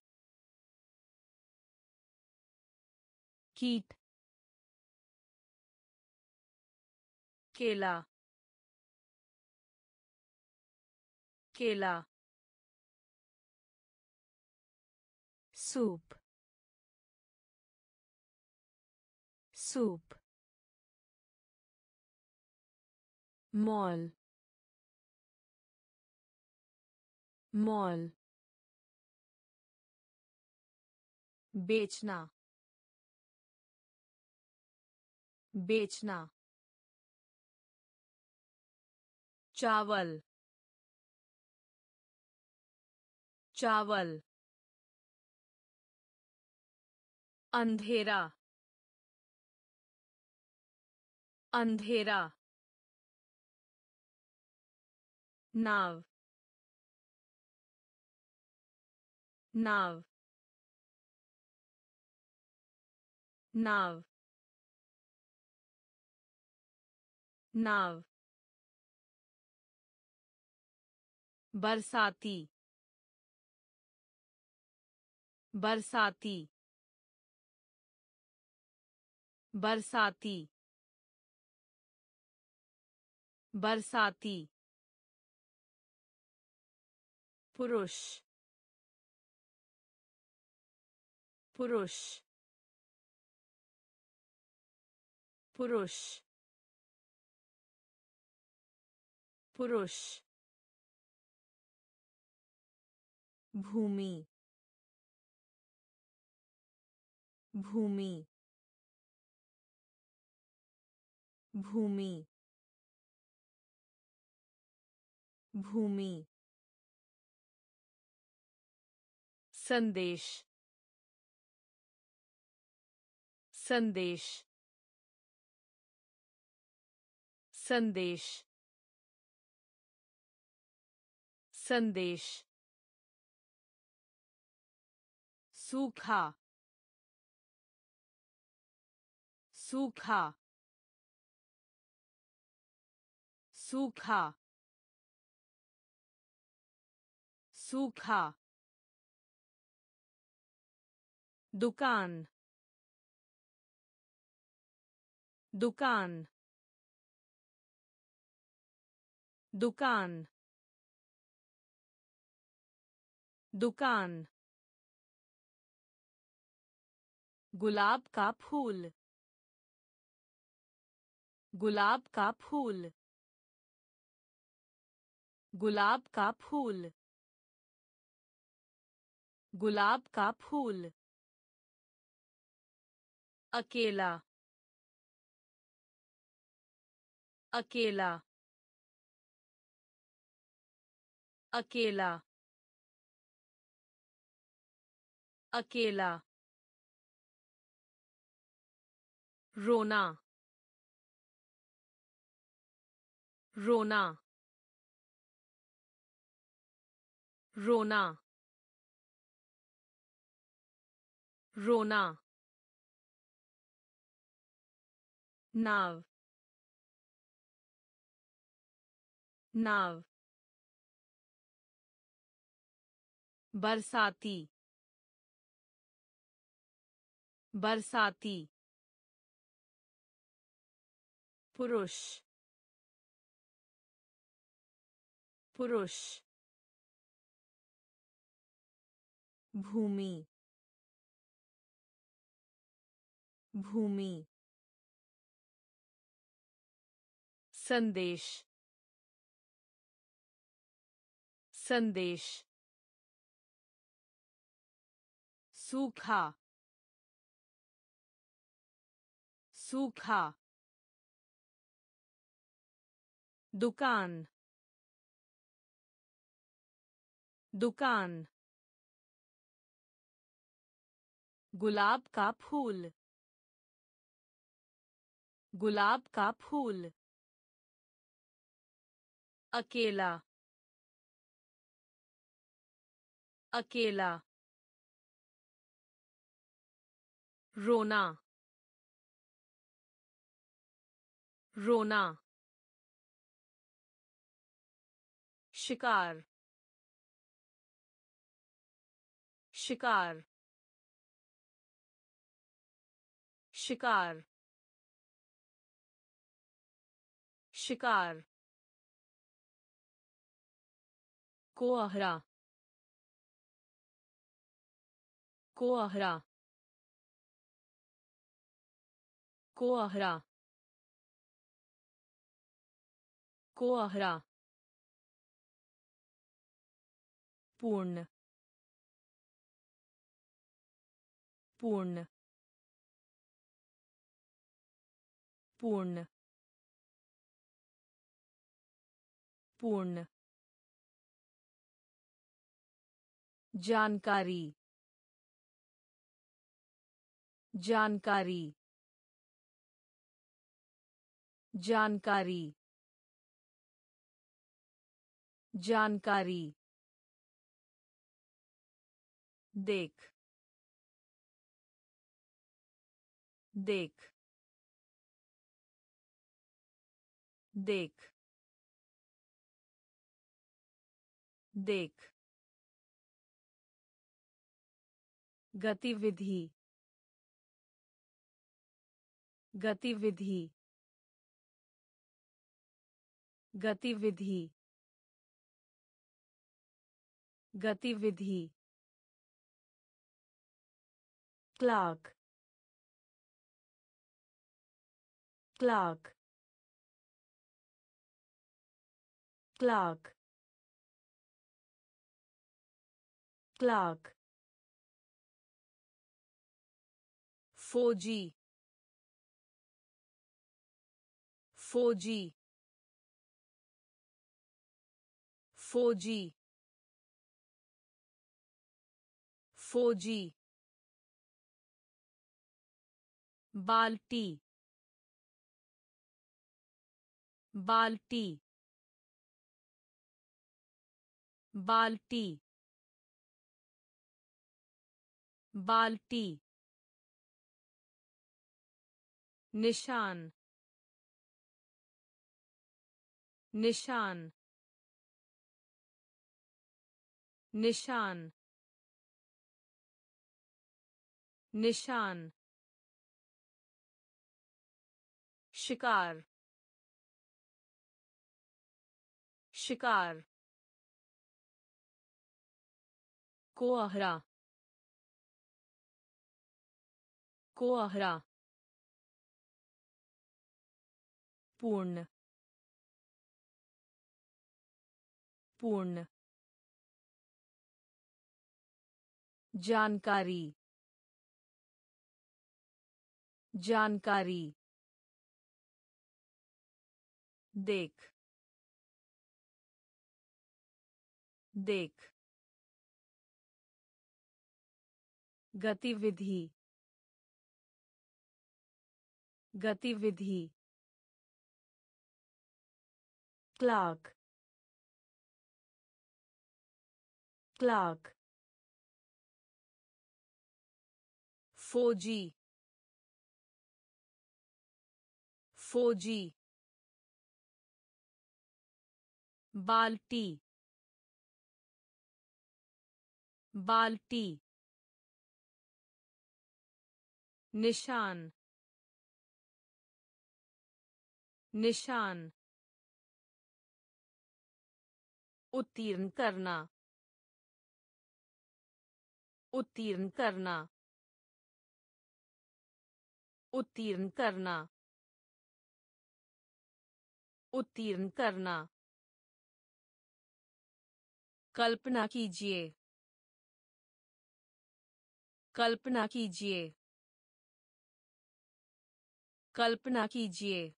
कीट। केला। केला। सूप। सूप। मॉल। मॉल। बेचना। बेचना। चावल। चावल। अंधेरा। अंधेरा। नाव। नाव। नाव। नाव। बरसाती। बरसाती। बरसाती। बरसाती। पुरुष। पुरुष। पुरुष। पुरुष। भूमि। भूमि। भूमि। भूमि। संदेश। संदेश। संदेश। संदेश सूखा सूखा सूखा सूखा दुकान दुकान दुकान दुकान, गुलाब का फूल, गुलाब का फूल, गुलाब का फूल, गुलाब का फूल, अकेला अकेला अकेला। अकेला। रोना। रोना। रोना। रोना। नाव। नाव। बरसाती। बरसाती पुरुष पुरुष भूमि भूमि संदेश संदेश सूखा सूखा। दुकान। दुकान। गुलाब का फूल। गुलाब का फूल। अकेला। अकेला। रोना। रोना। शिकार। शिकार। शिकार। शिकार। कोहरा। कोहरा। कोहरा। कोहरा पूर्ण। पूर्ण। पूर्ण। पूर्ण। जानकारी। जानकारी। जानकारी। जानकारी देख देख देख देख गतिविधि गतिविधि गतिविधि गतिविधि क्लार्क क्लार्क क्लार्क क्लार्क फौजी फौजी फौजी. फौजी बाल्टी बाल्टी बाल्टी बाल्टी निशान निशान निशान निशान शिकार शिकार कोहरा कोहरा पूर्ण पूर्ण जानकारी जानकारी देख देख गतिविधि गतिविधि क्लार्क क्लार्क फौजी फौजी बाल्टी बाल्टी निशान निशान उत्तीर्ण करना उत्तीर्ण करना उत्तीर्ण करना उत्तीर्ण करना। कल्पना कीजिए। कल्पना कीजिए। कल्पना कीजिए।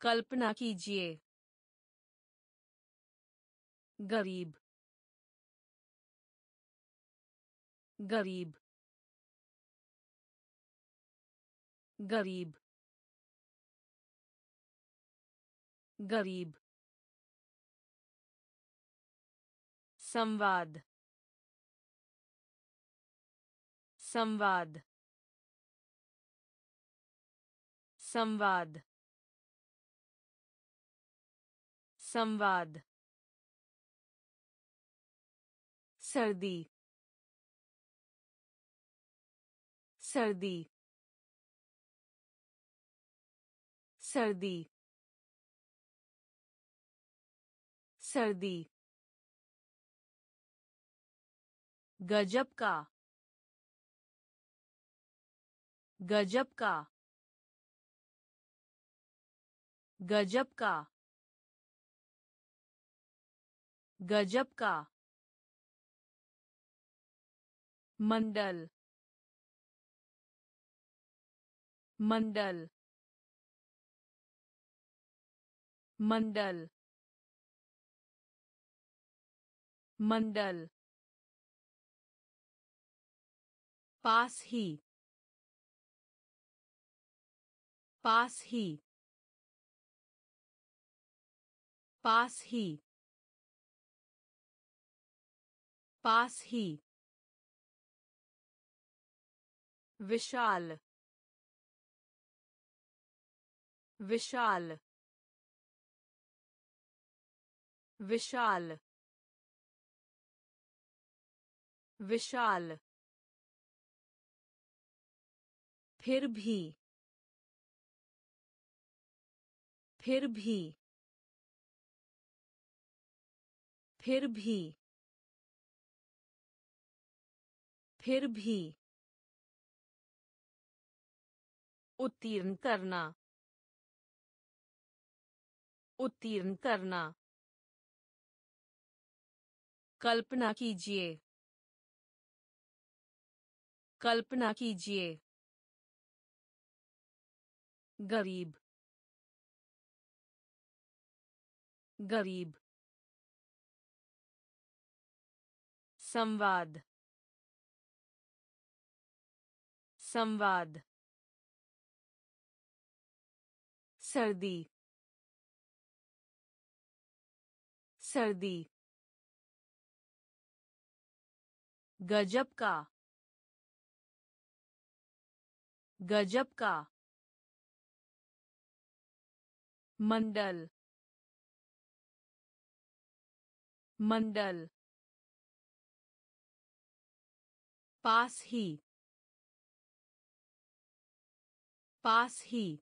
कल्पना कीजिए। गरीब। गरीब। गरीब। गरीब संवाद संवाद संवाद संवाद सर्दी सर्दी सर्दी सर्दी। गजब का। गजब का। गजब का। गजब का। मंडल। मंडल। मंडल। मंडल पास ही पास ही पास ही पास ही विशाल विशाल विशाल विशाल, फिर भी फिर भी फिर भी फिर भी। उत्तीर्ण करना उत्तीर्ण करना। कल्पना कीजिए। कल्पना कीजिए। गरीब। गरीब। संवाद। संवाद। सर्दी। सर्दी। गजब का। गजब का। मंडल। मंडल। पास ही। पास ही।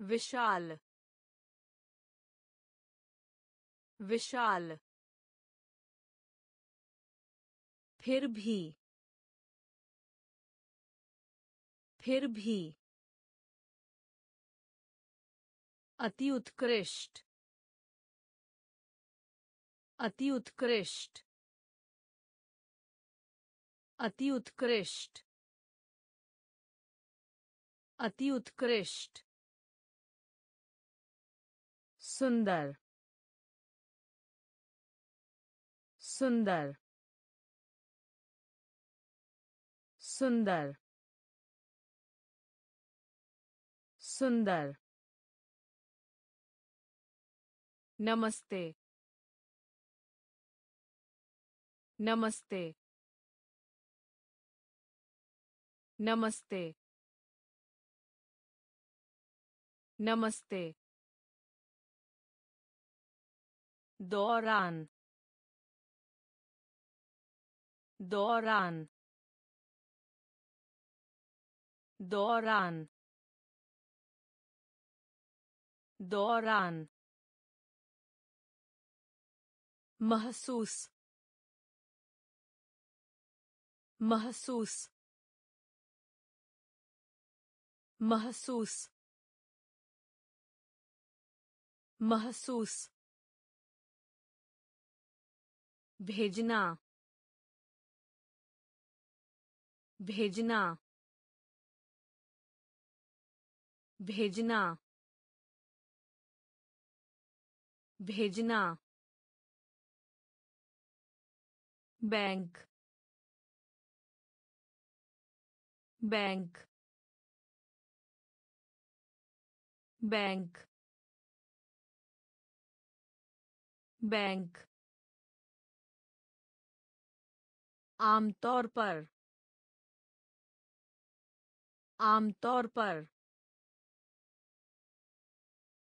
विशाल। विशाल। फिर भी। फिर भी। अति उत्कृष्ट। अति उत्कृष्ट। अति उत्कृष्ट। अति उत्कृष्ट। सुंदर। सुंदर। सुंदर। सुंदर। नमस्ते। नमस्ते। नमस्ते। नमस्ते। दौरान। दौरान। दौरान। दौरान। महसूस। महसूस। महसूस। महसूस। भेजना। भेजना। भेजना। भेजना बैंक बैंक बैंक बैंक। आमतौर पर आमतौर पर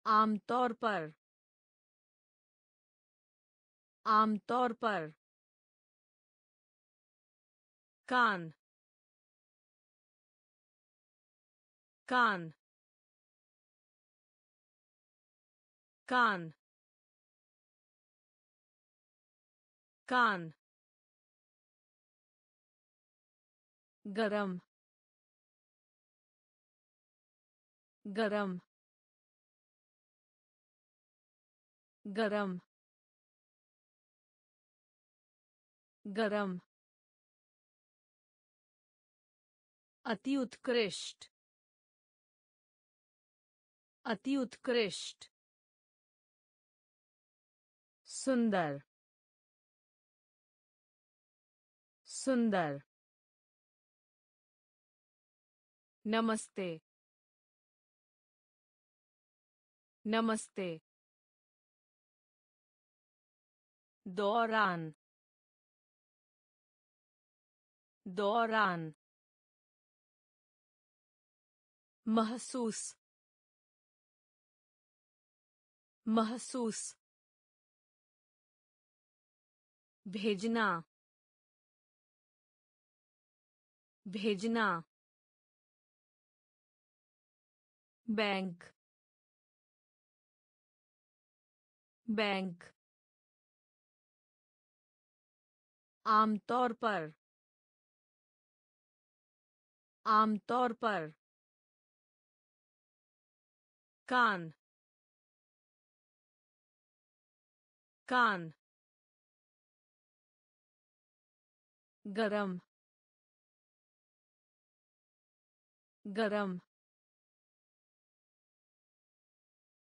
आमतौर पर। आमतौर पर कान कान कान कान। गरम गरम। गरम। गरम अति उत्कृष्ट अति उत्कृष्ट सुंदर सुंदर नमस्ते नमस्ते दौरान दौरान। महसूस। महसूस। भेजना। भेजना। बैंक। बैंक। आमतौर पर। आमतौर पर कान। कान। गरम। गरम।